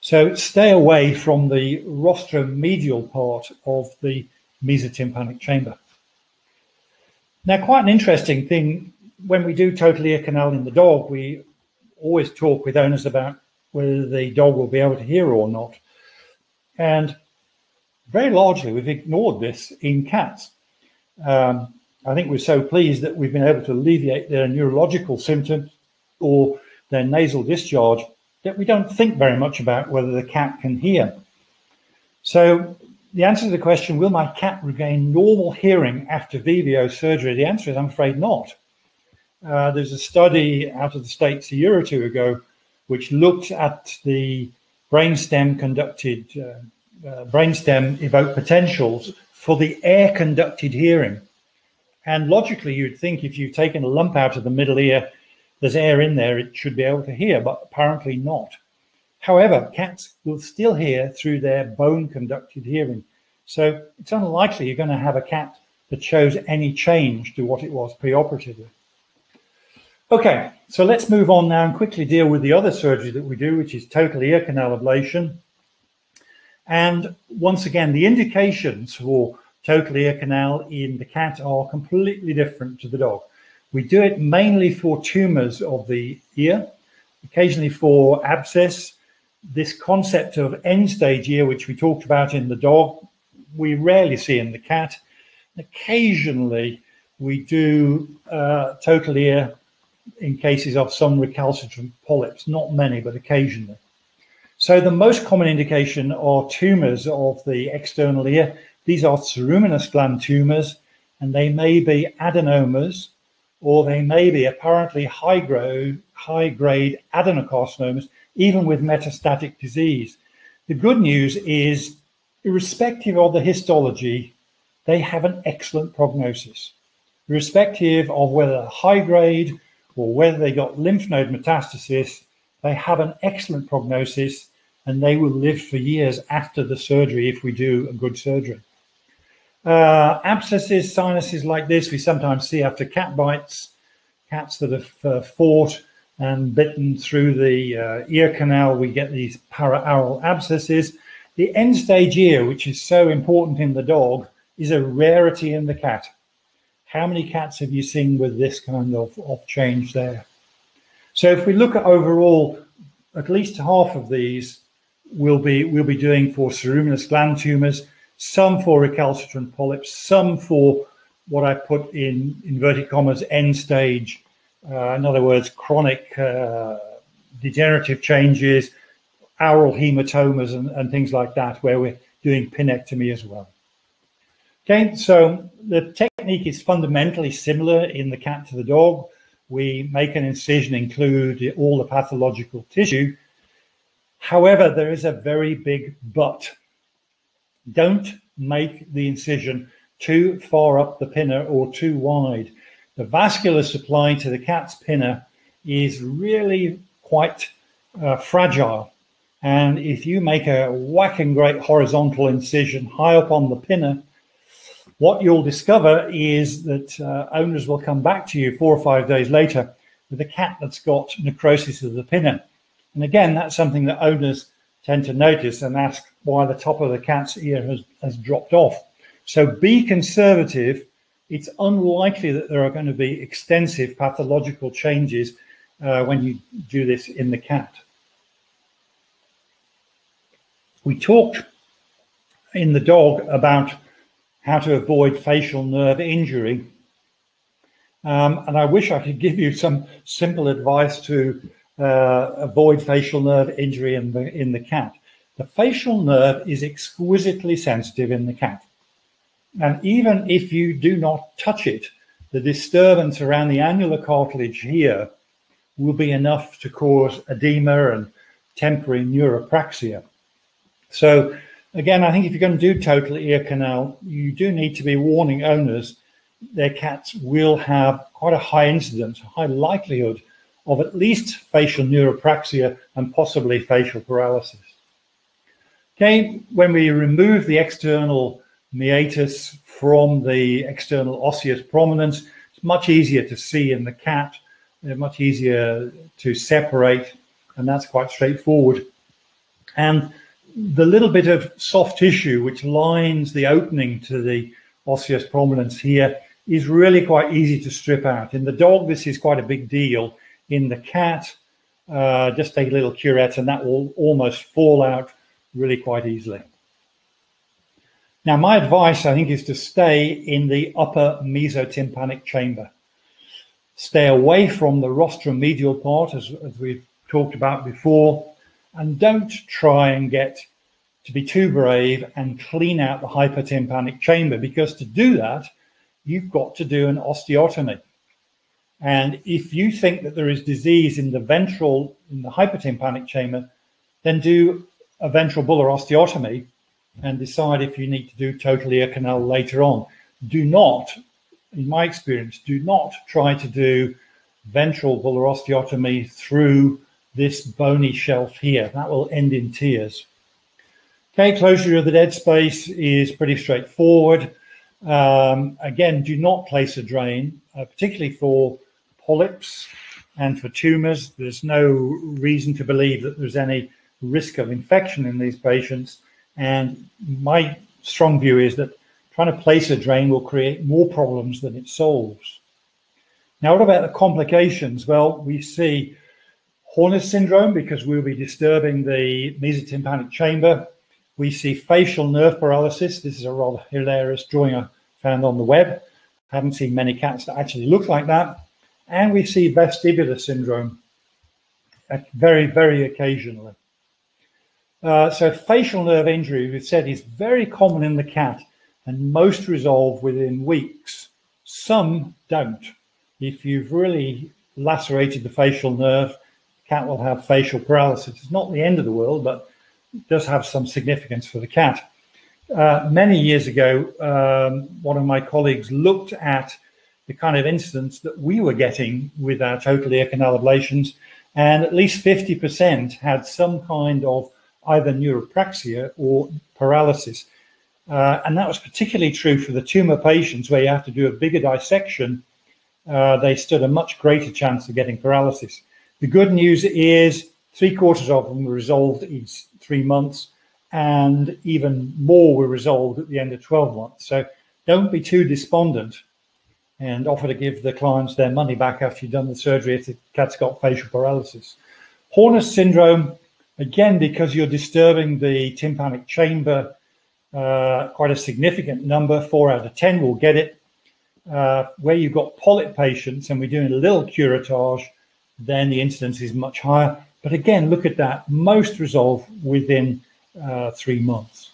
So stay away from the rostromedial part of the mesotympanic chamber. Now, quite an interesting thing when we do total ear canal in the dog, we always talk with owners about whether the dog will be able to hear or not. And very largely, we've ignored this in cats. Um, I think we're so pleased that we've been able to alleviate their neurological symptoms or their nasal discharge that we don't think very much about whether the cat can hear. So the answer to the question, will my cat regain normal hearing after VBO surgery? The answer is, I'm afraid not. Uh, there's a study out of the States a year or two ago which looked at the brainstem conducted, uh, uh, brainstem evoked potentials for the air conducted hearing. And logically, you'd think if you've taken a lump out of the middle ear, there's air in there, it should be able to hear, but apparently not. However, cats will still hear through their bone conducted hearing. So it's unlikely you're going to have a cat that shows any change to what it was preoperatively. Okay, so let's move on now and quickly deal with the other surgery that we do, which is total ear canal ablation. And once again, the indications for total ear canal in the cat are completely different to the dog. We do it mainly for tumors of the ear, occasionally for abscess. This concept of end stage ear, which we talked about in the dog, we rarely see in the cat. Occasionally, we do uh, total ear in cases of some recalcitrant polyps, not many, but occasionally. So the most common indication are tumors of the external ear. These are ceruminous gland tumors, and they may be adenomas, or they may be apparently high grade, high grade adenocarcinomas, even with metastatic disease. The good news is, irrespective of the histology, they have an excellent prognosis. Irrespective of whether high grade or whether they got lymph node metastasis, they have an excellent prognosis and they will live for years after the surgery if we do a good surgery. Uh, abscesses, sinuses like this, we sometimes see after cat bites, cats that have uh, fought and bitten through the uh, ear canal, we get these paraaural abscesses. The end stage ear, which is so important in the dog, is a rarity in the cat. How many cats have you seen with this kind of, of change there? So if we look at overall, at least half of these will be we'll be doing for ceruminous gland tumors some for recalcitrant polyps, some for what I put in inverted commas end stage, uh, in other words, chronic uh, degenerative changes, aural hematomas, and, and things like that, where we're doing pinectomy as well. Okay, so the technique is fundamentally similar in the cat to the dog. We make an incision, include all the pathological tissue. However, there is a very big but. Don't make the incision too far up the pinna or too wide. The vascular supply to the cat's pinna is really quite uh, fragile. And if you make a whacking great horizontal incision high up on the pinna, what you'll discover is that uh, owners will come back to you four or five days later with a cat that's got necrosis of the pinna. And again, that's something that owners tend to notice and ask why the top of the cat's ear has, has dropped off. So be conservative. It's unlikely that there are going to be extensive pathological changes uh, when you do this in the cat. We talked in the dog about how to avoid facial nerve injury. Um, and I wish I could give you some simple advice to uh, avoid facial nerve injury in the, in the cat. The facial nerve is exquisitely sensitive in the cat. And even if you do not touch it, the disturbance around the annular cartilage here will be enough to cause edema and temporary neuropraxia. So, again, I think if you're going to do total ear canal, you do need to be warning owners their cats will have quite a high incidence, a high likelihood of at least facial neuropraxia and possibly facial paralysis. Okay, when we remove the external meatus from the external osseous prominence, it's much easier to see in the cat, they're much easier to separate, and that's quite straightforward. And the little bit of soft tissue which lines the opening to the osseous prominence here is really quite easy to strip out. In the dog, this is quite a big deal. In the cat, uh, just take a little curette and that will almost fall out really quite easily. Now, my advice, I think, is to stay in the upper mesotympanic chamber. Stay away from the rostromedial part, as, as we've talked about before, and don't try and get to be too brave and clean out the hypertympanic chamber, because to do that, you've got to do an osteotomy. And if you think that there is disease in the ventral, in the hypertympanic chamber, then do a ventral bulla osteotomy and decide if you need to do total ear canal later on. Do not, in my experience, do not try to do ventral bulla osteotomy through this bony shelf here. That will end in tears. Okay, closure of the dead space is pretty straightforward. Um, again, do not place a drain, uh, particularly for polyps and for tumors. There's no reason to believe that there's any risk of infection in these patients. And my strong view is that trying to place a drain will create more problems than it solves. Now, what about the complications? Well, we see Horner's syndrome because we'll be disturbing the mesotympanic chamber. We see facial nerve paralysis. This is a rather hilarious drawing I found on the web. I haven't seen many cats that actually look like that. And we see vestibular syndrome very, very occasionally. Uh, so facial nerve injury, we've said, is very common in the cat and most resolve within weeks. Some don't. If you've really lacerated the facial nerve, cat will have facial paralysis. It's not the end of the world, but it does have some significance for the cat. Uh, many years ago, um, one of my colleagues looked at the kind of incidents that we were getting with our total ear canal ablations, and at least 50% had some kind of either neuropraxia or paralysis. Uh, and that was particularly true for the tumor patients where you have to do a bigger dissection. Uh, they stood a much greater chance of getting paralysis. The good news is three quarters of them were resolved in three months, and even more were resolved at the end of 12 months. So don't be too despondent and offer to give the clients their money back after you've done the surgery if the cat's got facial paralysis. Horner's syndrome Again, because you're disturbing the tympanic chamber, uh, quite a significant number, four out of 10 will get it. Uh, where you've got polyp patients and we're doing a little curettage, then the incidence is much higher. But again, look at that, most resolve within uh, three months.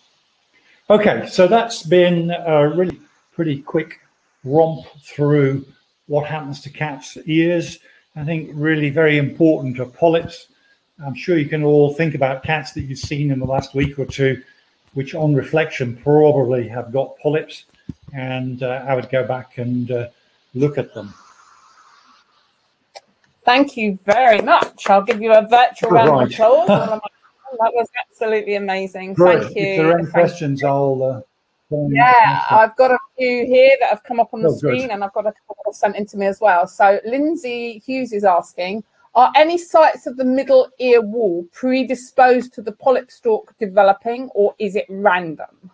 Okay, so that's been a really pretty quick romp through what happens to cats' ears. I think really very important to polyps I'm sure you can all think about cats that you've seen in the last week or two, which on reflection probably have got polyps, and uh, I would go back and uh, look at them. Thank you very much. I'll give you a virtual round of applause. that was absolutely amazing. Good. Thank you. If there are any questions, you. I'll. Uh, yeah, I've got a few here that have come up on the oh, screen, good. and I've got a couple sent in to me as well. So Lindsay Hughes is asking, are any sites of the middle ear wall predisposed to the polyp stalk developing, or is it random?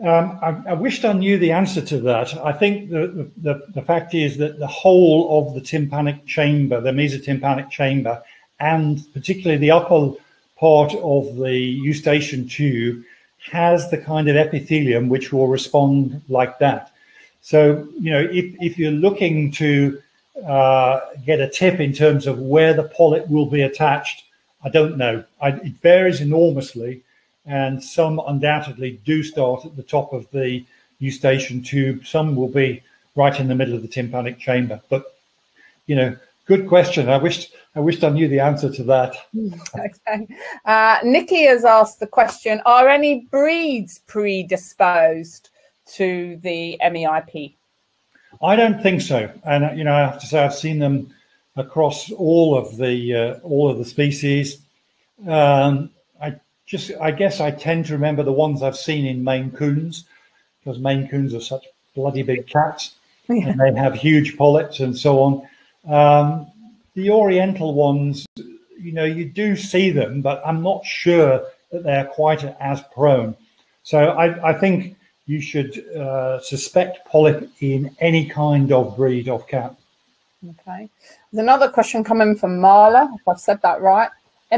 Um, I, I, wished I knew the answer to that. I think the, the, the, fact is that the whole of the tympanic chamber, the mesotympanic chamber, and particularly the upper part of the eustachian tube, has the kind of epithelium which will respond like that. So, you know, if, if you're looking to uh, get a tip in terms of where the polyp will be attached. I don't know. I, it varies enormously, and some undoubtedly do start at the top of the eustachian tube. Some will be right in the middle of the tympanic chamber. But you know, good question. I wished I wished I knew the answer to that. okay. Uh, Nikki has asked the question: Are any breeds predisposed to the MEIP? I don't think so. And you know, I have to say I've seen them across all of the uh, all of the species. Um, just, I guess, I tend to remember the ones I've seen in Maine Coons because Maine Coons are such bloody big cats, yeah. and they have huge polyps and so on. Um, the Oriental ones, you know, you do see them, but I'm not sure that they're quite as prone. So I, I think you should uh, suspect polyp in any kind of breed of cat. Okay. There's another question coming from Marla, if I've said that right.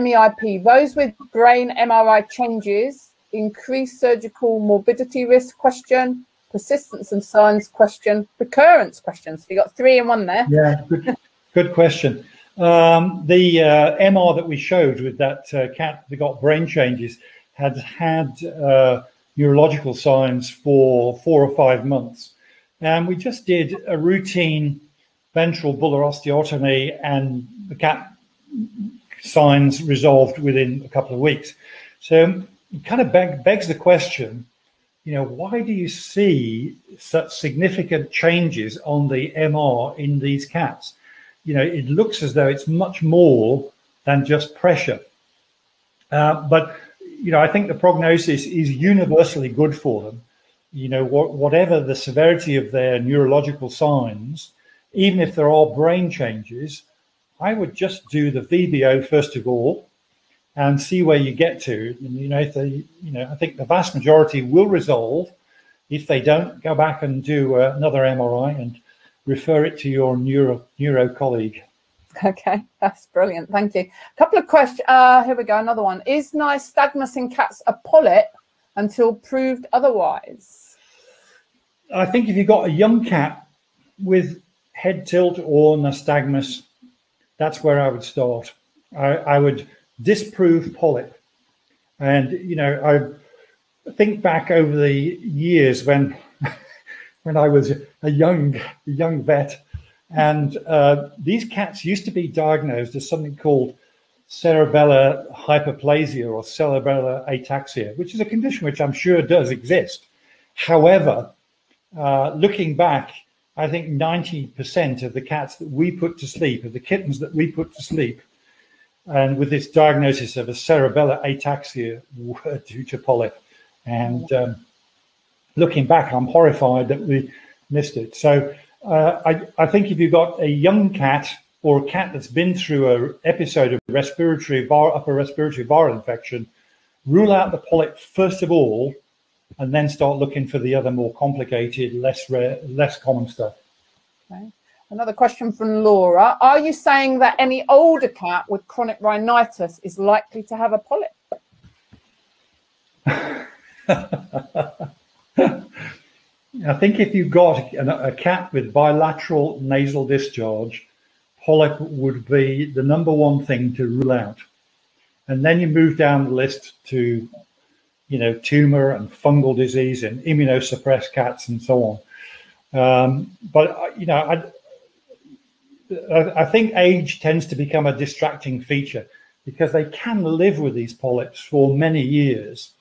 MEIP, those with brain MRI changes, increased surgical morbidity risk question, persistence and signs question, recurrence question. So you got three in one there. Yeah, good, good question. Um, the uh, MR that we showed with that uh, cat that got brain changes had had uh, neurological signs for four or five months. And we just did a routine ventral bulla osteotomy and the cat signs resolved within a couple of weeks. So it kind of beg, begs the question, you know, why do you see such significant changes on the MR in these cats? You know, it looks as though it's much more than just pressure. Uh, but you know, I think the prognosis is universally good for them. You know, wh- whatever the severity of their neurological signs, even if there are brain changes, I would just do the VBO first of all and see where you get to. And, you know, if they, you know, I think the vast majority will resolve. If they don't, go back and do uh, another MRI and refer it to your neuro neuro colleague. Okay, that's brilliant. Thank you. A couple of questions. Uh, here we go. Another one. Is nystagmus in cats a polyp until proved otherwise? I think if you've got a young cat with head tilt or nystagmus, that's where I would start. I, I would disprove polyp. And, you know, I think back over the years when when I was a young young vet and uh, these cats used to be diagnosed as something called cerebellar hyperplasia or cerebellar ataxia, which is a condition which I'm sure does exist. However, uh, looking back, I think 90% of the cats that we put to sleep, of the kittens that we put to sleep, and with this diagnosis of a cerebellar ataxia were due to polyp. And um, looking back, I'm horrified that we missed it. So uh, I, I think if you've got a young cat or a cat that's been through an episode of respiratory upper respiratory viral infection, rule out the polyp first of all, and then start looking for the other more complicated, less rare, less common stuff. Okay. Another question from Laura: Are you saying that any older cat with chronic rhinitis is likely to have a polyp? I think if you got a, a cat with bilateral nasal discharge, polyp would be the number one thing to rule out. And then you move down the list to, you know, tumor and fungal disease and immunosuppressed cats and so on. Um, but, uh, you know, I, I think age tends to become a distracting feature because they can live with these polyps for many years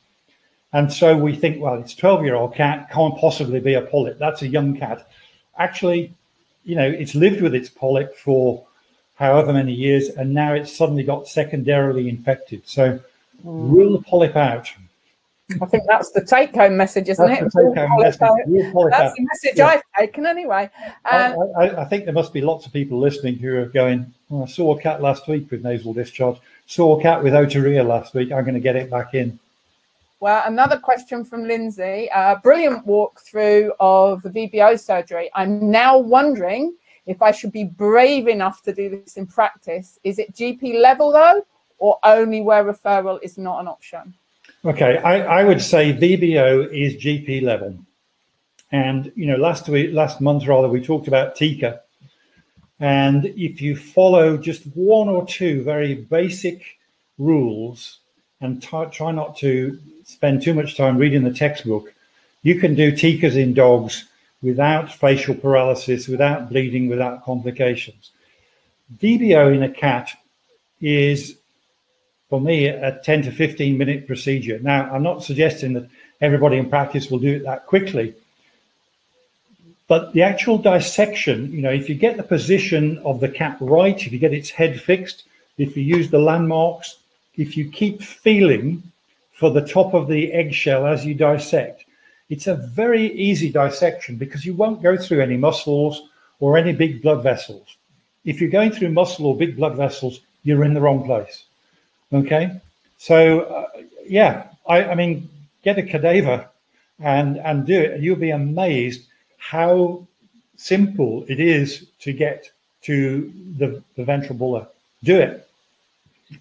and so we think, well, it's 12 year old cat, can't possibly be a polyp. That's a young cat. Actually, you know, it's lived with its polyp for however many years, and now it's suddenly got secondarily infected. So rule the polyp out. I think that's the take home message, isn't that's it? The message. That's the message yeah. I've taken anyway. Um, I, I, I, think there must be lots of people listening who are going, oh, I saw a cat last week with nasal discharge, saw a cat with otorrhea last week, I'm going to get it back in. Well, another question from Lindsay. Uh, brilliant walkthrough of the VBO surgery. I'm now wondering if I should be brave enough to do this in practice. Is it GP level though, or only where referral is not an option? Okay, I, I would say VBO is GP level. And you know, last week, last month rather, we talked about TECA. And if you follow just one or two very basic rules and try not to spend too much time reading the textbook, you can do TECAs in dogs without facial paralysis, without bleeding, without complications. VBO in a cat is, for me, a 10 to 15 minute procedure. Now, I'm not suggesting that everybody in practice will do it that quickly. But the actual dissection, you know, if you get the position of the cat right, if you get its head fixed, if you use the landmarks, if you keep feeling for the top of the eggshell as you dissect, it's a very easy dissection because you won't go through any muscles or any big blood vessels. If you're going through muscle or big blood vessels, you're in the wrong place. Okay. So, uh, yeah, I, I mean, get a cadaver and, and do it, and you'll be amazed how simple it is to get to the, the ventral bulla. Do it.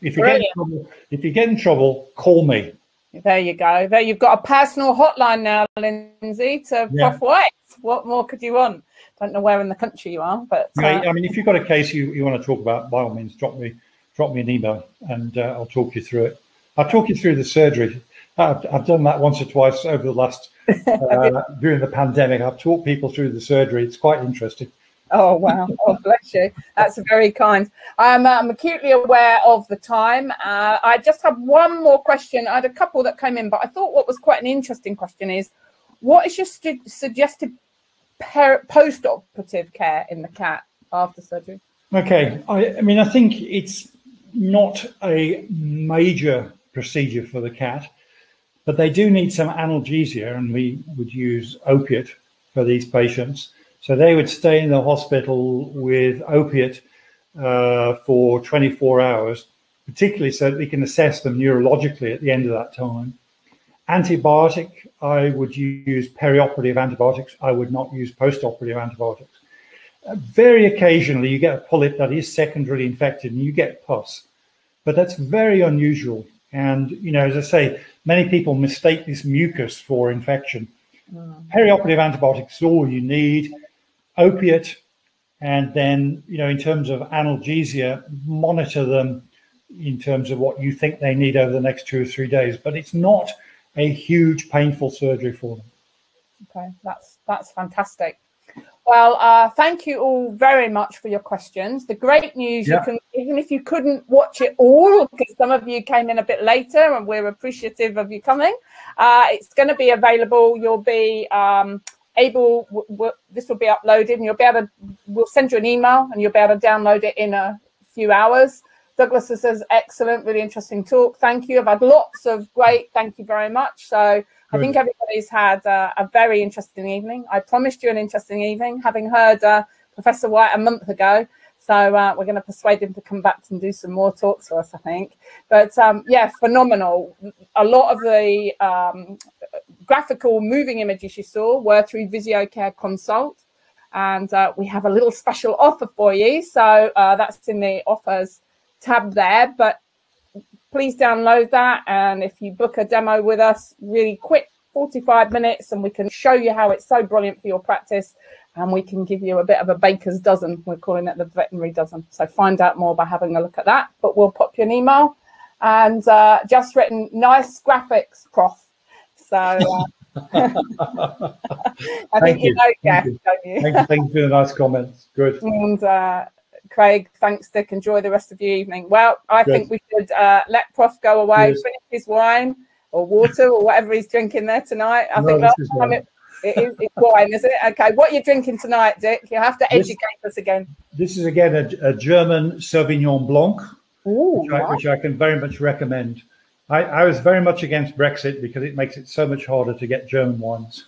If you get in trouble, if you get in trouble, call me. There you go. There you've got a personal hotline now, Lindsay, to yeah. Prof White. What more could you want? Don't know where in the country you are, but uh, I mean, if you've got a case you, you want to talk about, by all means, drop me drop me an email and uh, I'll talk you through it. I'll talk you through the surgery. I've, I've done that once or twice over the last uh, during the pandemic. I've taught people through the surgery. It's quite interesting. Oh wow! Oh bless you. That's very kind. I'm, I'm acutely aware of the time. Uh, I just have one more question. I had a couple that came in, but I thought what was quite an interesting question is, what is your st- suggested per- post-operative care in the cat after surgery? Okay, I, I mean I think it's not a major procedure for the cat, but they do need some analgesia, and we would use opiate for these patients. So they would stay in the hospital with opiate uh, for 24 hours, particularly so that we can assess them neurologically at the end of that time. Antibiotic, I would use perioperative antibiotics. I would not use postoperative antibiotics. Very occasionally, you get a polyp that is secondarily infected and you get pus, but that's very unusual. And, you know, as I say, many people mistake this mucus for infection. Mm. Perioperative antibiotics is all you need opiate, and then, you know, in terms of analgesia, monitor them in terms of what you think they need over the next two or three days. But it's not a huge painful surgery for them. Okay, that's that's fantastic. Well, uh, thank you all very much for your questions. The great news, yeah. you can even if you couldn't watch it all, because some of you came in a bit later, and we're appreciative of you coming. Uh, it's going to be available. You'll be um, able this will be uploaded and you'll be able to we'll send you an email and you'll be able to download it in a few hours douglas says excellent really interesting talk thank you i've had lots of great thank you very much so. I think everybody's had uh, a very interesting evening i promised you an interesting evening having heard uh, professor white a month ago so uh, we're going to persuade him to come back and do some more talks for us, I think. But um, yeah, phenomenal. A lot of the um, graphical moving images you saw were through VisioCare Consult. And uh, we have a little special offer for you. So uh, that's in the offers tab there. But please download that. And if you book a demo with us, really quick, 45 minutes, and we can show you how it's so brilliant for your practice and we can give you a bit of a baker's dozen. We're calling it the veterinary dozen. So find out more by having a look at that. But we'll pop you an email and uh, just written nice graphics, prof. So uh, I think you, you know, yeah, you. don't you? thank, you, thank you for the nice comments. Good. And uh, Craig, thanks, Dick. Enjoy the rest of your evening. Well, I Good. think we should uh, let Prof go away, yes. finish his wine or water or whatever he's drinking there tonight. I no, think last time it, it is it's wine, is it? Okay, what are you drinking tonight, Dick? You have to educate this, us again. This is again a, a German Sauvignon Blanc, Ooh, which, I, which, I, can very much recommend. I, I, was very much against Brexit because it makes it so much harder to get German wines.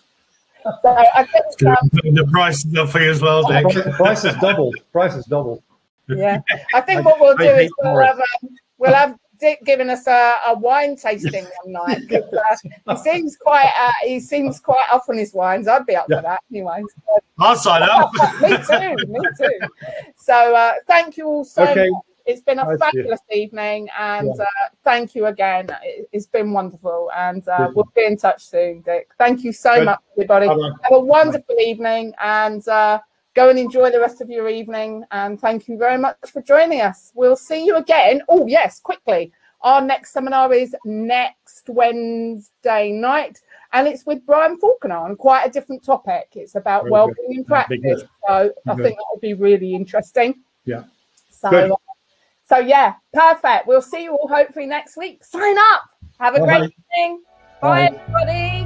So I think, um, the price is up for you as well, Dick. the price has doubled. Price has doubled. Yeah, I think what we'll do is we'll have, um, we'll have Dick giving us a, a wine tasting one night. Uh, he seems quite uh, he seems quite up on his wines. I'd be up yeah. for that anyway. I'll sign up. me too. Me too. So uh, thank you all so okay. much. It's been a nice fabulous evening, and yeah. uh, thank you again. It, has been wonderful, and uh, we'll be in touch soon, Dick. Thank you so Good. much, everybody. Bye-bye. Have a wonderful Bye. evening, and uh, go and enjoy the rest of your evening. And thank you very much for joining us. We'll see you again. Oh, yes, quickly. Our next seminar is next Wednesday night, and it's with Brian Falconer on quite a different topic. It's about very wellbeing good. in practice. So I think that will be really interesting. Yeah. So, uh, so yeah, perfect. We'll see you all hopefully next week. Sign up. Have a Bye. great evening. Bye, Bye everybody.